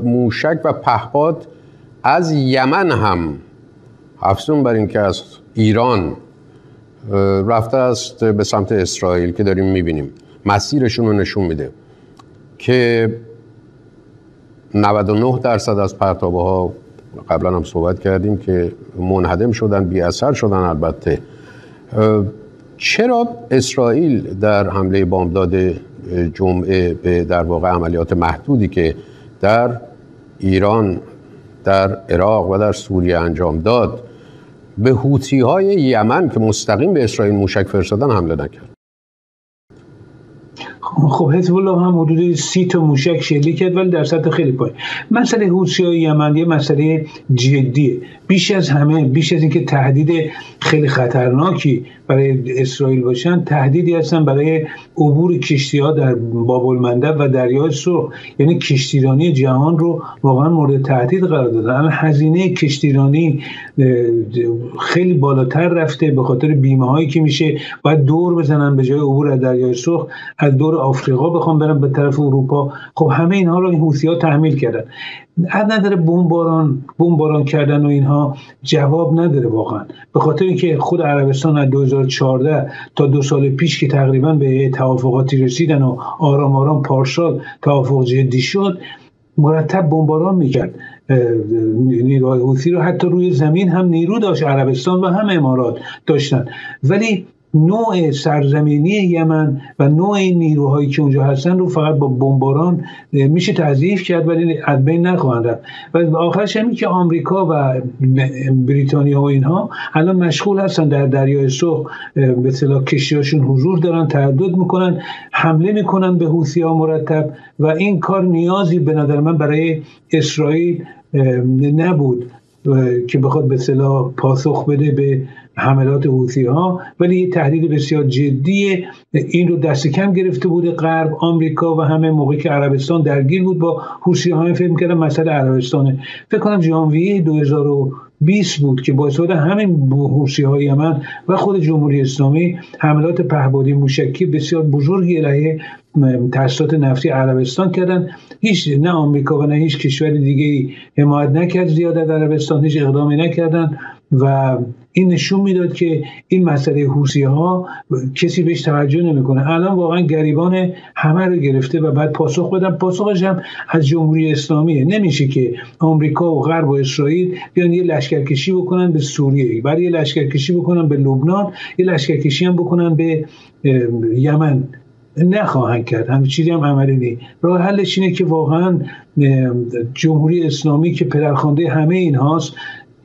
موشک و پهپاد از یمن هم افزون بر اینکه از ایران رفته است به سمت اسرائیل که داریم می‌بینیم. مسیرشون رو نشون میده که 99 درصد از پرتابه ها قبلا هم صحبت کردیم که منهدم شدن بی اثر شدن البته. چرا اسرائیل در حمله بامداد جمعه به در واقع عملیات محدودی که در ایران در عراق و در سوریه انجام داد. به حوتی های یمن که مستقیم به اسرائیل موشک فرستادن حمله نکرد. خب حزب الله هم حدود سی تا موشک شلیک کرد ولی در سطح خیلی پایین. مسئله حوثی یمن یه مسئله جدیه. بیش از همه بیش از اینکه تهدید خیلی خطرناکی برای اسرائیل باشن تهدیدی هستن برای عبور کشتی ها در باب المندب و دریای سرخ. یعنی کشتیرانی جهان رو واقعا مورد تهدید قرار دادن. هزینه کشتیرانی خیلی بالاتر رفته به خاطر بیمه هایی که میشه. باید دور بزنن به جای عبور از دریای سرخ از دور آفریقا بخوام برن به طرف اروپا. خب همه اینها رو این حوثی ها تحمیل کردن. از نظر بمباران بمباران کردن و اینها جواب نداره واقعا. به خاطر اینکه خود عربستان از 2014 تا دو سال پیش که تقریبا به توافقاتی رسیدن و آرام آرام پارسال توافق جدی شد مرتب بمباران می‌کرد. نیروهای حوثی رو حتی روی زمین هم نیرو داشت عربستان و هم امارات داشتن. ولی نوع سرزمینی یمن و نوع نیروهایی که اونجا هستن رو فقط با بمباران میشه تضعیف کرد ولی از بین نخواهند رفت. و آخرش همین که آمریکا و بریتانیا و اینها الان مشغول هستن در دریای سرخ به اصطلاح کشتیاشون حضور دارن تردد می‌کنن حمله می‌کنن به حوثی ها مرتب و این کار نیازی به نظر من برای اسرائیل نبود که بخواد به اصطلاح پاسخ بده به حملات حوثی ها ولی یه تهدید بسیار جدی این رو دست کم گرفته بوده. غرب آمریکا و همه موقعی که عربستان درگیر بود با حوثی ها فکر می‌کردن مسئله عربستانه. فکر کنم ژانویه 2020 بود که با استفاده همین حوثی های یمن و خود جمهوری اسلامی حملات پهبادی موشکی بسیار بزرگی علیه تاسیسات نفتی عربستان کردن. هیچ نه آمریکا و نه هیچ کشور دیگه حمایت نکرد زیاد در عربستان هیچ اقدامی نکردن و این نشون می‌داد که این مسئله حوسی ها کسی بهش توجه نمی‌کنه. الان واقعا گریبان همه رو گرفته و بعد پاسخ بدن. پاسخش هم از جمهوری اسلامیه. نمیشه که آمریکا و غرب و اسرائیل بیان یه لشکرکشی بکنن به سوریه. برای یه لشکرکشی بکنن به لبنان. یه لشکرکشی هم بکنن به یمن. نخواهند کرد. همه چیزی هم عملی نیست. راه حلش اینه که واقعا جمهوری اسلامی که پدرخوانده همه این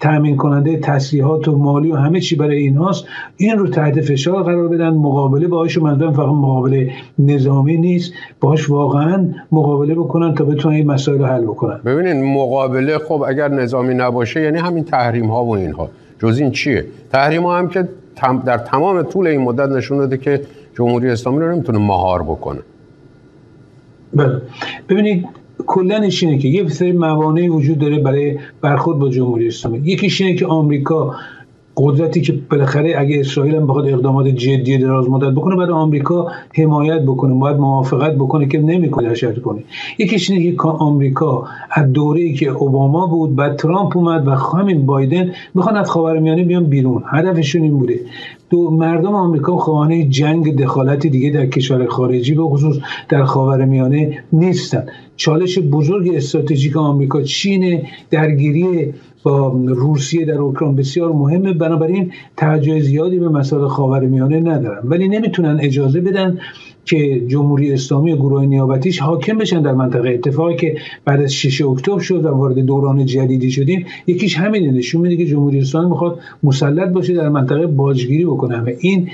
تامین کننده تسلیحات و مالی و همه چی برای اینهاست این رو تحت فشار قرار بدن. مقابله باهاش منظورم فقط مقابله نظامی نیست. باهاش واقعا مقابله بکنن تا بتونن این مسائل رو حل بکنن. ببینید مقابله خب اگر نظامی نباشه یعنی همین تحریم ها و اینها. جز این چیه؟ تحریم ها هم که در تمام طول این مدت نشون داده که جمهوری اسلامی رو نمی‌تونه مهار بکنه. بله. ببینید کلنش اینه که یه سری موانعی وجود داره برای برخورد با جمهوری اسلامی. یکیش اینه که آمریکا قدرتی که بالاخره اگه اسرائیل هم بخواد اقدامات جدی دراز مدت بکنه بعد آمریکا حمایت بکنه باید موافقت بکنه که نمی‌کنه حرکت کنه. یکیش اینه که آمریکا از دوره‌ای که اوباما بود بعد ترامپ اومد و همین بایدن می‌خوان از خاورمیانه بیان بیرون. هدفشون این بوده. دو مردم آمریکا خواهان جنگ دخالت دیگه در کشور خارجی به خصوص در خاورمیانه نیستن. چالش بزرگ استراتژیک آمریکا چین درگیری با روسیه در اوکراین بسیار مهمه. بنابراین توجه زیادی به مسائل خاورمیانه ندارن. ولی نمی‌تونن اجازه بدن که جمهوری اسلامی و گروه نیابتیش حاکم بشن در منطقه. اتفاقی که بعد از 6 اکتبر شد و وارد دوران جدیدی شدیم یکیش همینه. نشون میده که جمهوری اسلامی می‌خواد مسلط باشه در منطقه باجگیری بکنه. این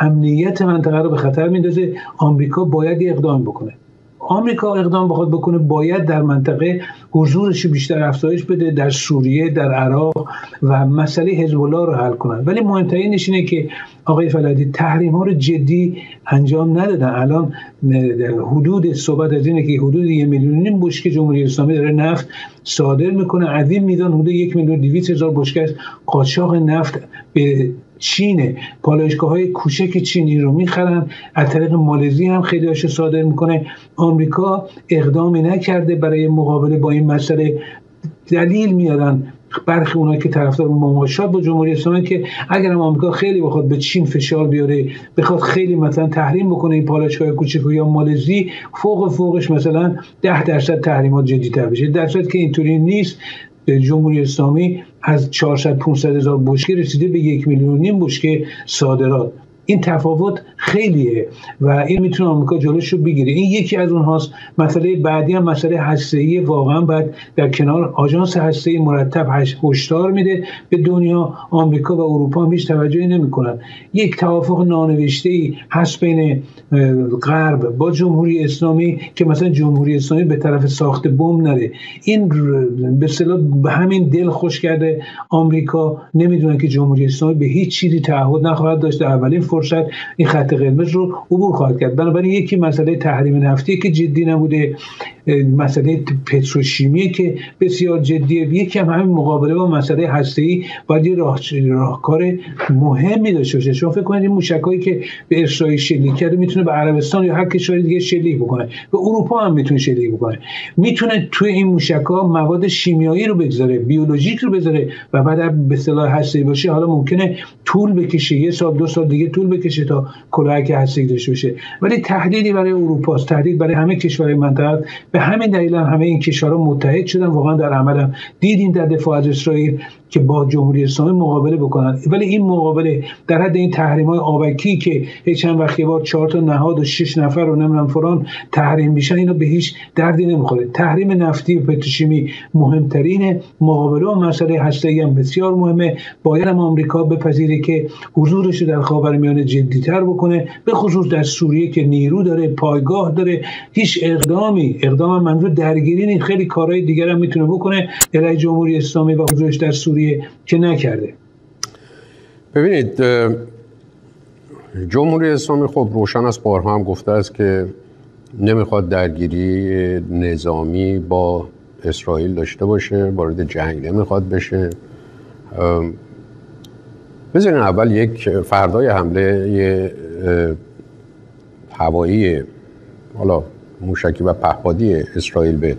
امنیت منطقه رو به خطر میندازه. آمریکا باید اقدام بکنه. آمریکا اقدام بخواد بکنه باید در منطقه حضورش بیشتر افزایش بده در سوریه در عراق و مسئله حزب الله رو حل کنن. ولی مهمترینش اینه که آقای فلادی تحریم ها رو جدی انجام ندادن. الان حدود صحبت از اینه که حدود یه میلیون بشکه جمهوری اسلامی داره نفت صادر می‌کنه. از این میدان حدود یک میلیون دویست هزار بشکه قاچاق نفت به چینه. پالایشگاه های کوچک چینی رو می‌خرن. از طریق مالزی هم خیلی هاشو صادر می‌کنه. آمریکا اقدامی نکرده برای مقابله با این مسئله. دلیل میارن برخی اونایی که طرفدار مماشات با جمهوری اسلامی که اگر آمریکا خیلی بخواد به چین فشار بیاره بخواد خیلی مثلا تحریم بکنه این پالایشگاه کوچیک یا مالزی فوق فوقش مثلا ده درصد تحریمات جدیتر بشه. درصد که اینطوری نیست. جمهوری اسلامی از 400 500 هزار بشکه رسیده به یک میلیون نیم بشکه صادرات. این تفاوت خیلیه و این می‌تونه آمریکا جلوش رو بگیره. این یکی از اونهاست. مسئله بعدی هم مسئله هسته‌ای. واقعا باید در کنار آژانس هسته‌ای مرتب هشدار میده. به دنیا آمریکا و اروپا هم هیچ توجهی نمی‌کنن. یک توافق نانوشته ای هست بین غرب با جمهوری اسلامی که مثلا جمهوری اسلامی به طرف ساخت بمب نره. این به به همین دل خوش کرده. آمریکا نمی‌دونن که جمهوری اسلامی به هیچ چیزی تعهد نخواهد داشت اولین فرصت این خط قرمز رو عبور خواهد کرد. بنابراین یکی مسئله تحریم نفتی که جدی نبوده مسئله پتروشیمی که بسیار جدیه. یکی هم همین مقابله با مسئله هسته‌ای باید یه راه راهکار مهمی داشته باشه. شما فکر کنید این موشکایی که به اسرائیل شلیک کرده می‌تونه به عربستان یا هر کشوری دیگه شلیک بکنه. به اروپا هم می‌تونه شلیک بکنه. می‌تونه توی این موشکا مواد شیمیایی رو بگذاره بیولوژیک رو بذاره و بعد به اصطلاح هسته‌ای باشه حالا ممکنه طول بکشه یه سال دو سال دیگه طول بکشه تا کلاهک هسته‌ای داشته باشه. ولی تهدیدی برای اروپا است. تهدید برای همه کشورهای منطقه به همین دلیل هم همه این کشورها متحد شدن. واقعا در عمل هم دیدیم در دفاع از اسرائیل. که با جمهوری اسلامی مقابله بکنن. ولی این مقابله در حد این تحریم های آبکی که چند وقت بار چهار تا نهاد و شش نفر رو نمی‌دونم فران تحریم میشن اینو به هیچ دردی نمی‌خوره. تحریم نفتی و پتروشیمی مهمترینه. مقابله و مسئله هسته‌ای هم بسیار مهمه. باید هم آمریکا بپذیره که حضورش در خاورمیانه جدیتر بکنه به خصوص در سوریه که نیرو داره پایگاه داره. هیچ اقدامی اقدام منظور درگیری خیلی کارهای دیگر هم می‌تونه بکنه. علیه جمهوری اسلامی و حضورش در سوریه که نکرده. ببینید جمهوری اسلامی خب روشن است بارها هم گفته است که نمی‌خواد درگیری نظامی با اسرائیل داشته باشه وارد جنگ نمی‌خواد بشه. بذارین اول یک فردای حمله هوایی حالا موشکی و پهپادی اسرائیل به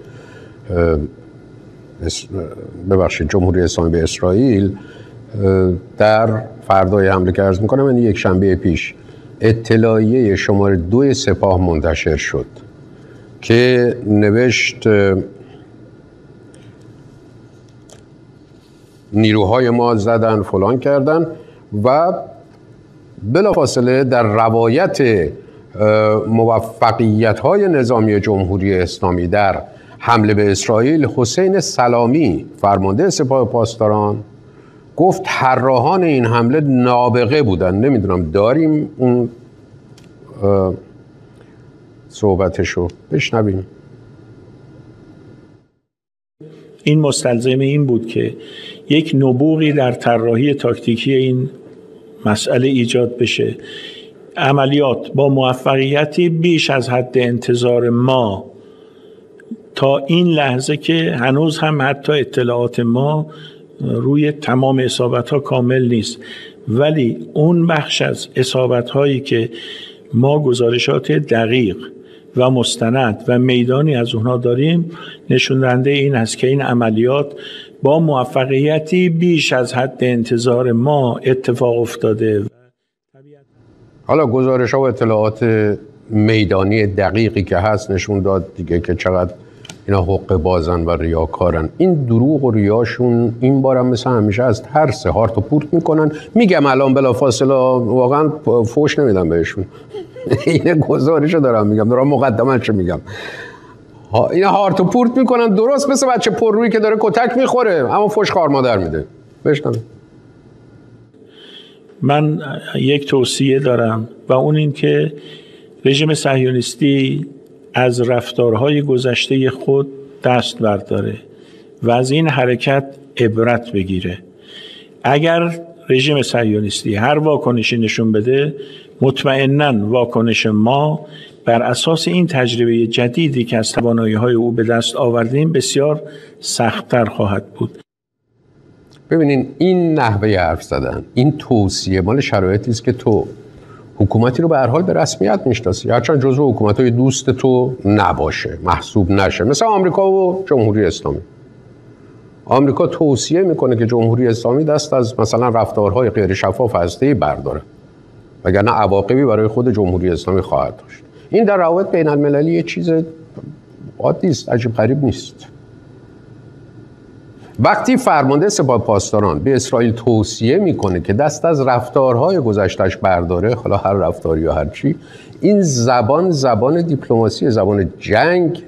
ببخشید جمهوری اسلامی به اسرائیل در فردای حمله که ارز می‌کنم این یک شنبه پیش اطلاعیه شماره دو سپاه منتشر شد که نوشت نیروهای ما زدن فلان کردن و بلافاصله در روایت موفقیت های نظامی جمهوری اسلامی در حمله به اسرائیل حسین سلامی فرمانده سپاه پاسداران گفت طراحان این حمله نابغه بودن. نمی‌دونم داریم اون صحبتشو بشنویم. این مستلزم این بود که یک نبوغی در طراحی تاکتیکی این مسئله ایجاد بشه. عملیات با موفقیتی بیش از حد انتظار ما تا این لحظه که هنوز هم حتی اطلاعات ما روی تمام اصابت ها کامل نیست. ولی اون بخش از اصابت هایی که ما گزارشات دقیق و مستند و میدانی از اونها داریم نشون این است که این عملیات با موفقیتی بیش از حد انتظار ما اتفاق افتاده حالا گزارش ها و اطلاعات میدانی دقیقی که هست نشون داد دیگه که چقدر اینا حق بازن و ریاکارن. این دروغ و ریاشون این بارم مثل همیشه از ترس هارت و پورت می‌کنن. میگم الان بلا فاصله واقعا فوش نمیدم بهشون. [LAUGHS] این گزارش دارم میگم. دارم مقدمش میگم. اینا هارت و پورت می‌کنن. درست مثل بچه پر روی که داره کتک می‌خوره اما فوش خار مادر میده. بشنم من یک توصیه دارم و اون این که رژیم صهیونیستی از رفتارهای گذشته خود دست برداره و از این حرکت عبرت بگیره. اگر رژیم صهیونیستی هر واکنشی نشون بده مطمئنا واکنش ما بر اساس این تجربه جدیدی که از توانایی های او به دست آوردیم بسیار سختتر خواهد بود. ببینین این نحوه حرف زدن این توصیه مال شرایطی است که تو حکومتی رو به هر حال به رسمیت می‌شناسی. هرچند جزو حکومت های دوست تو نباشه محسوب نشه. مثل آمریکا و جمهوری اسلامی. آمریکا توصیه می‌کنه که جمهوری اسلامی دست از مثلا رفتارهای غیر شفاف هسته برداره. وگرنه عواقبی برای خود جمهوری اسلامی خواهد داشت. این در روابط بین المللی یه چیز عادی است عجیب غریب نیست. وقتی فرمانده سپاه پاسداران به اسرائیل توصیه می‌کنه که دست از رفتارهای گذشتش برداره حالا هر رفتاری یا هر چی این زبان زبان دیپلماسی زبان جنگ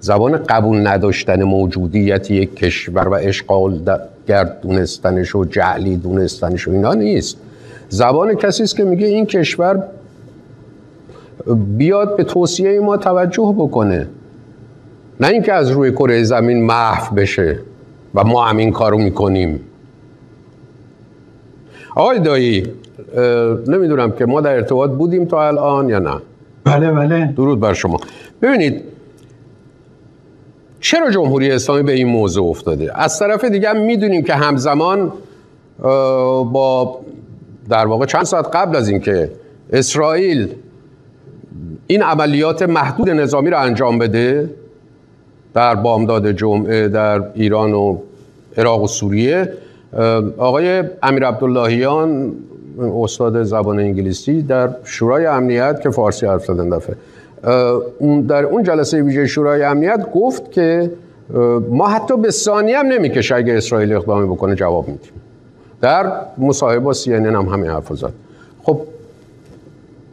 زبان قبول نداشتن موجودیت یک کشور و اشغال گرد دونستنش و جعلی دونستنش و اینا نیست. زبان کسی است که میگه این کشور بیاد به توصیه ما توجه بکنه. نه اینکه از روی کره زمین محو بشه. و ما همین کارو می‌کنیم. آقای دایی نمی‌دونم که ما در ارتباط بودیم تا الان یا نه. بله بله. درود بر شما. ببینید چرا جمهوری اسلامی به این موضوع افتاده؟ از طرف دیگه هم می‌دونیم که همزمان با در واقع چند ساعت قبل از اینکه اسرائیل این عملیات محدود نظامی رو انجام بده در بامداد جمعه در ایران و عراق و سوریه. آقای امیر عبداللهیان استاد زبان انگلیسی در شورای امنیت که فارسی حرف زدن دفعه. در اون جلسه ویژه شورای امنیت گفت که ما حتی به ثانیه هم نمی‌کشه اگه اسرائیل اقدامی بکنه جواب میدیم. در مصاحبه با سی هم همین حرف زد.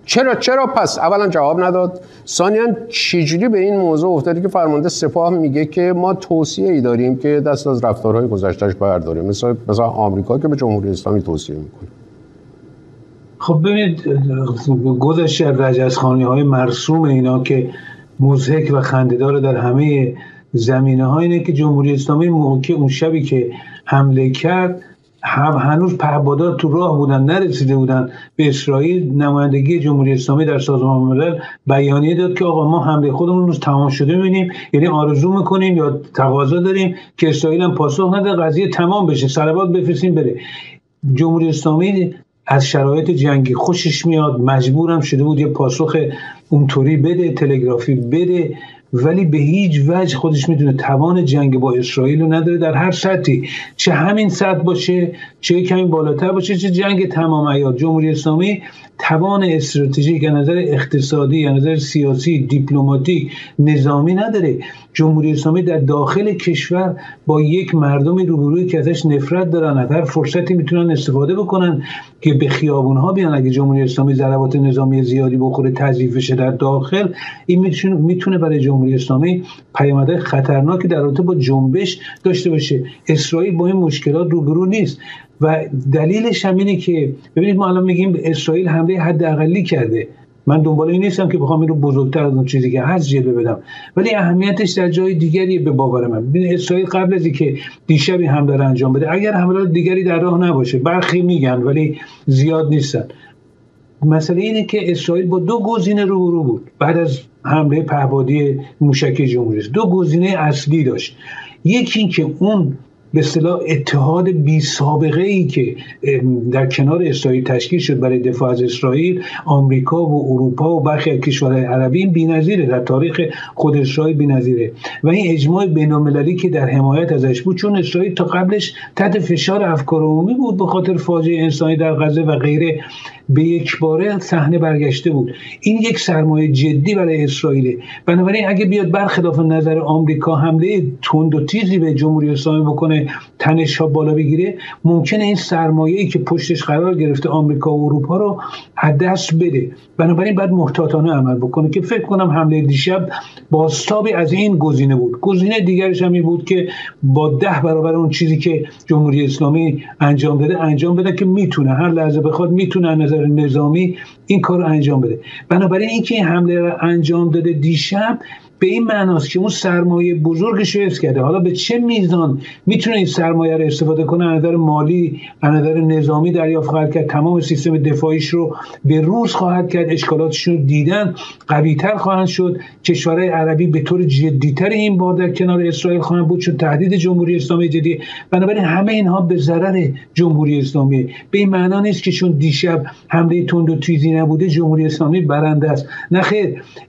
چرا چرا پس؟ اولا جواب نداد. ثانیا چجوری به این موضوع افتادی که فرمانده سپاه میگه که ما توصیه ای داریم که دست از رفتارهای گذشتهش برداریم. مثلا مثلا آمریکا که به جمهوری اسلامی توصیه می‌کنه. خب ببینید گذشته از رجزخانی های مرسوم اینا که مزهک و خندهدار در همه زمینه اینه که جمهوری اسلامی موقع اون شبی که حمله کرد هم هنوز پهبادات تو راه بودن نرسیده بودن به اسرائیل نمایندگی جمهوری اسلامی در سازمان ملل بیانیه داد که آقا ما حمله خودمون روز تمام شده می‌بینیم یعنی آرزو می‌کنیم یا تقاضا داریم که اسرائیل هم پاسخ نده قضیه تمام بشه سلوات بفرستیم بره. جمهوری اسلامی از شرایط جنگی خوشش میاد مجبورم شده بود یه پاسخ اونطوری بده تلگرافی بده. ولی به هیچ وجه خودش می‌دونه توان جنگ با اسرائیل رو نداره در هر سطحی. چه همین سطح باشه چه کمی بالاتر باشه چه جنگ تمام ایاد جمهوری اسلامی توان استراتژیک از نظر اقتصادی از نظر سیاسی دیپلماتیک نظامی نداره. جمهوری اسلامی در داخل کشور با یک مردمی روبروی که ازش نفرت دارن از هر فرصتی می‌تونن استفاده بکنن که به خیابون ها بیان. اگه جمهوری اسلامی ضربات نظامی زیادی بخوره تضعیف بشه در داخل این می‌تونه برای اسلامی پیامدهای خطرناکی در رابطه با جنبش داشته باشه. اسرائیل با این مشکلات روبرو نیست. و دلیلش هم اینه که ببینید ما الان میگیم اسرائیل حمله حداقلی کرده. من دنبال این نیستم که بخوام این رو بزرگتر از اون چیزی که هست جلوه بدم. ولی اهمیتش در جای دیگری به باور من. ببین اسرائیل قبل از اینکه دیشب این حمله انجام بده اگر حملات دیگری در راه نباشه برخی میگن ولی زیاد نیستن. مسئله اینه که اسرائیل با دو گزینه روبرو بود. بعد از حمله پهبادی موشکی جمهوری دو گزینه اصلی داشت. یکی این که اون به اصطلاح اتحاد بی سابقه ای که در کنار اسرائیل تشکیل شد برای دفاع از اسرائیل آمریکا و اروپا و برخی از کشورهای عربی این بی‌نظیره در تاریخ خود اسرائیل بی‌نظیره و این اجماع بین‌المللی که در حمایت ازش بود چون اسرائیل تا قبلش تحت فشار افکار عمومی بود به خاطر فاجعه انسانی در غزه و غیره. به یک باره صحنه برگشته بود. این یک سرمایه جدی برای اسرائیل بنابراین اگه بیاد برخلاف نظر آمریکا حمله تند و تیزی به جمهوری اسلامی بکنه تنش ها بالا بگیره ممکنه این سرمایه ای که پشتش قرار گرفته آمریکا و اروپا رو از دست بده. بنابراین باید محتاطانه عمل بکنه که فکر کنم حمله دیشب باستابی از این گزینه بود. گزینه دیگرش هم این بود که با ده برابر اون چیزی که جمهوری اسلامی انجام داده انجام بده که می‌تونه. هر لحظه بخواد می‌تونه نظر نظامی این کار رو انجام بده. بنابراین اینکه این حمله رو انجام داده دیشب به این معناست که اون سرمایه بزرگش رو کرده. حالا به چه میزان می‌تونه این سرمایه رو استفاده کنه؟ از نظر مالی از نظر نظامی دریافت خواهد کرد. تمام سیستم دفاعیش رو به روز خواهد کرد. اشکالاتش رو دیدن قویتر خواهند شد. کشورهای عربی به طور جدیتر این بار در کنار اسرائیل خواهند بود چون تهدید جمهوری اسلامی جدی. بنابراین همه اینها به ضرر جمهوری اسلامی. به این معنا نیست که چون دیشب حمله تند و تیزی نبوده جمهوری اسلامی برنده است. نه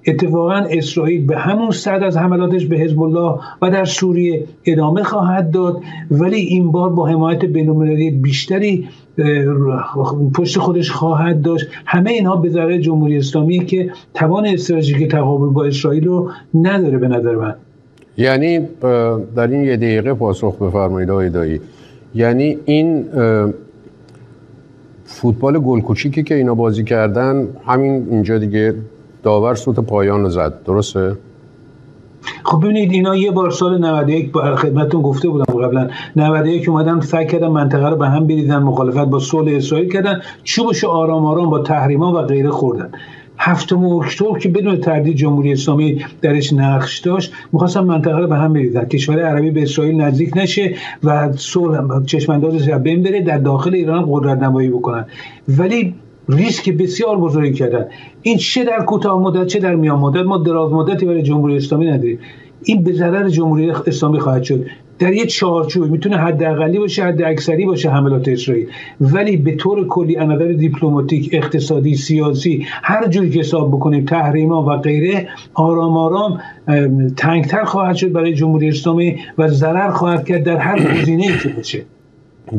اتفاقا اسرائیل به همون صد از حملاتش به حزب الله و در سوریه ادامه خواهد داد. ولی این بار با حمایت بین‌المللی بیشتری پشت خودش خواهد داشت. همه اینها به ضرر جمهوری اسلامی که توان استراتژیک تقابل با اسرائیل رو نداره به نظر من. یعنی در این یه دقیقه پاسخ بفرمایید آقای دایی. یعنی این فوتبال گل کوچیکی که اینا بازی کردن همین اینجا دیگه داور سوت پایان رو زد. درسته؟ خب ببینید اینا یه بار سال 91 با خدمتتون گفته بودم قبلا. 91 اومدن فکر کردن منطقه رو به هم بریدن مخالفت با صلح اسرائیل کردن چوبشو آرام آرام با تحریما و غیره خوردن. هفتم اکتبر که بدون تردید جمهوری اسلامی درش نقش داشت می‌خواستن منطقه رو به هم بریزن. کشور عربی به اسرائیل نزدیک نشه و صلح چشماندازش رو بین بره در داخل ایران قدرت نمایی بکنن. ولی ریسک بسیار بزرگی کردن. این چه در کوتاه مدت چه در میان مدت ما دراز مدتی برای جمهوری اسلامی نداریم. این به ضرر جمهوری اسلامی خواهد شد. در یه چارچوب می‌تونه حداقلی باشه حد اکثری باشه حملات اسرائیل. ولی به طور کلی از نظر دیپلماتیک اقتصادی سیاسی هر جوری که حساب بکنیم تحریما و غیره آرام آرام تنگتر خواهد شد برای جمهوری اسلامی و ضرر خواهد کرد در هر گزینه‌ای که باشه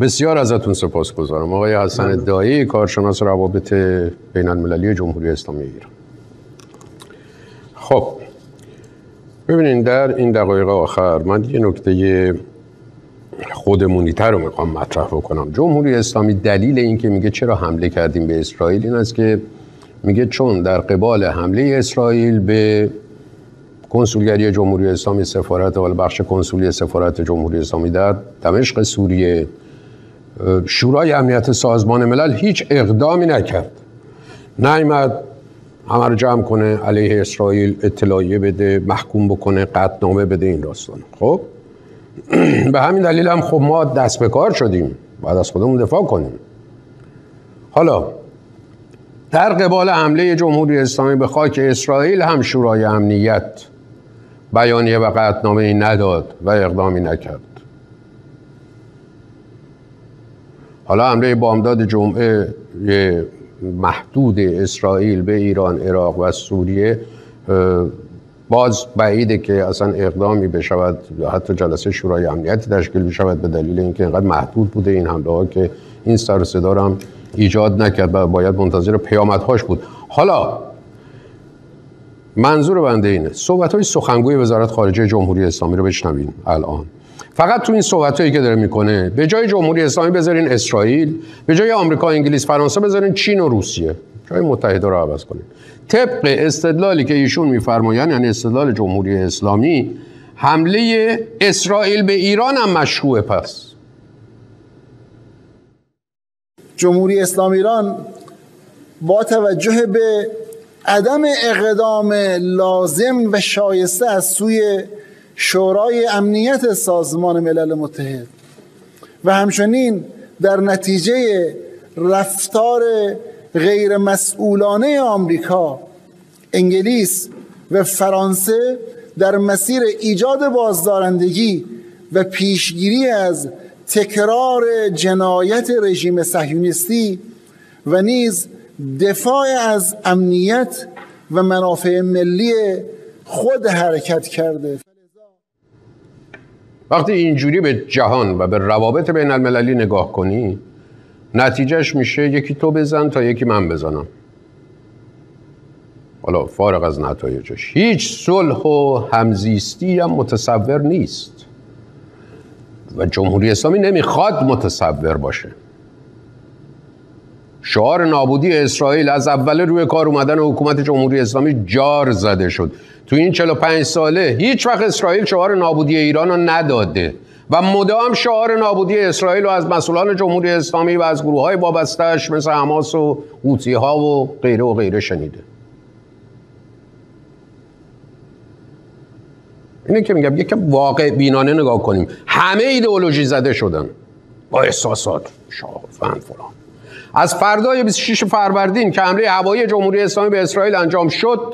بسیار ازتون سپاسگزارم. آقای حسن دایی کارشناس روابط بین المللی جمهوری اسلامی ایران. خب ببینید در این دقایق آخر من یه نکته خودمونی تر رو می‌خوام مطرح بکنم. جمهوری اسلامی دلیل این که میگه چرا حمله کردیم به اسرائیل این است که میگه چون در قبال حمله اسرائیل به کنسولگری جمهوری اسلامی سفارت ولی بخش کنسولی سفارت جمهوری اسلامی در دمشق سوریه شورای امنیت سازمان ملل هیچ اقدامی نکرد. نیامد همه رو جمع کنه علیه اسرائیل اطلاعیه بده محکوم بکنه قطنامه بده این داستان. خب؟ [CLEARS THROAT] به همین دلیل هم خب ما دست به کار شدیم. باید از خودمون دفاع کنیم. حالا در قبال حمله جمهوری اسلامی به خاک اسرائیل هم شورای امنیت بیانیه و قطنامه ای نداد و اقدامی نکرد. حالا حمله بامداد جمعه محدود اسرائیل به ایران، عراق و سوریه باز بعیده که اصلا اقدامی بشود حتی جلسه شورای امنیت تشکیل بشود به دلیل اینکه اینقدر محدود بوده این حمله ها که این سر صدا هم ایجاد نکرد و باید منتظر پیامدهاش بود. حالا منظور بنده اینه. صحبت های سخنگوی وزارت خارجه جمهوری اسلامی رو بشنوین الان. فقط تو این صحبت هایی که داره می‌کنه به جای جمهوری اسلامی بذارین اسرائیل به جای آمریکا انگلیس فرانسه بذارین چین و روسیه. جای متحده رو عوض کنین. طبق استدلالی که ایشون میفرمایند یعنی استدلال جمهوری اسلامی حمله اسرائیل به ایران هم مشروع پس. جمهوری اسلامی ایران با توجه به عدم اقدام لازم و شایسته از سوی شورای امنیت سازمان ملل متحد. و همچنین در نتیجه رفتار غیر مسئولانه آمریکا انگلیس و فرانسه در مسیر ایجاد بازدارندگی و پیشگیری از تکرار جنایت رژیم صهیونیستی و نیز دفاع از امنیت و منافع ملی خود حرکت کرده. وقتی اینجوری به جهان و به روابط بین المللی نگاه کنی نتیجهش میشه یکی تو بزن تا یکی من بزنم. حالا فارغ از نتایجش. هیچ صلح و همزیستی هم متصور نیست. و جمهوری اسلامی نمی‌خواد متصور باشه. شعار نابودی اسرائیل از اول روی کار اومدن حکومت جمهوری اسلامی جار زده شد. تو این 45 ساله هیچ وقت اسرائیل شعار نابودی ایران رو نداده. و مدام شعار نابودی اسرائیل رو از مسئولان جمهوری اسلامی و از گروه های وابستهش مثل حماس و حوثی ها و غیره و غیره شنیده. اینه که میگم یکم واقع بینانه نگاه کنیم. همه ایدئولوژی زده شدن. با احساسات. شاه فن فلان. از فردای 26 فروردین که حمله هوایی جمهوری اسلامی به اسرائیل انجام شد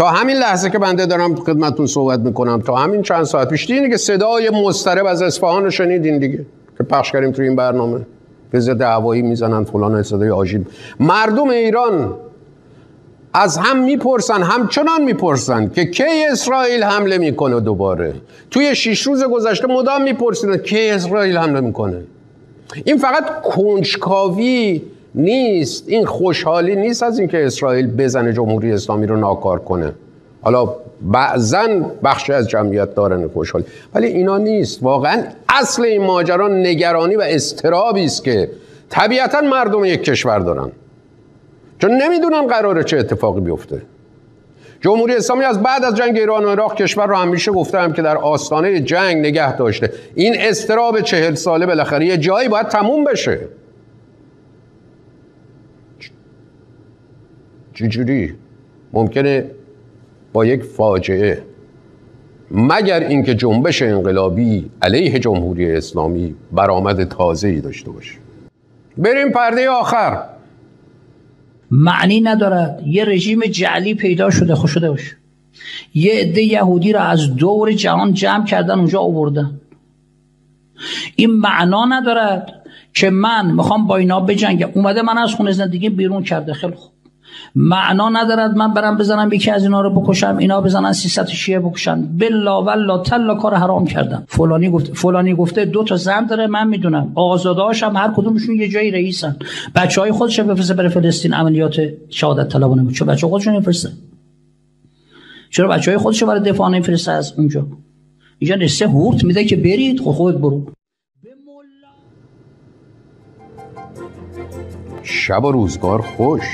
تا همین لحظه که بنده دارم خدمتتون صحبت می‌کنم. تا همین چند ساعت پیش. دیدین که صدای مضطرب از اصفهان رو شنیدین دیگه که پخش کردیم تو این برنامه. به ضد هوایی می‌زنن فلان صدای آژیر مردم ایران از هم می‌پرسن همچنان می‌پرسن که کی اسرائیل حمله می‌کنه دوباره. توی شش روز گذشته مدام میپرسیدن کی اسرائیل حمله می‌کنه. این فقط کنجکاوی نیست. این خوشحالی نیست از اینکه اسرائیل بزنه جمهوری اسلامی رو ناکار کنه. حالا بعضا بخشی از جمعیت دارن خوشحالی ولی اینا نیست. واقعا اصل این ماجرا نگرانی و استرابی است که طبیعتا مردم یک کشور دارن. چون نمی‌دونن قراره چه اتفاقی بیفته. جمهوری اسلامی از بعد از جنگ ایران و عراق کشور رو همیشه گفتم که در آستانه جنگ نگه داشته. این استراب چهل ساله بالاخره یه جایی باید تموم بشه. چجوری ممکنه با یک فاجعه مگر اینکه جنبش انقلابی علیه جمهوری اسلامی برآمد تازه‌ای داشته باشه. بریم پرده آخر. معنی ندارد. یه رژیم جعلی پیدا شده. خوش شده باشه. یه عده یهودی را از دور جهان جمع کردن اونجا آوردن. این معنا ندارد که من می‌خوام با اینا بجنگم. اومده من از خونه زندگی بیرون کرده. خیلی خوب. معنا ندارد من برم بزنم یکی از اینا رو بکشم اینا بزنن 300 شیعه بکشن. بلا ولا تلا کار حرام کردم. فلانی گفته فلانی گفته دو تا زن داره من می‌دونم. آزاداش هم هر کدومشون یه جایی رئیسن. بچه های خودش بفرسته بره فلسطین عملیات شهادت طلبانه بود چون بچه خودشون نفرسته چرا بچه های خودش برای دفاع نفرسته از اونجا؟ اینجا نسته هورت میده که برید. خود خودت برو. شب و روزگار خوش.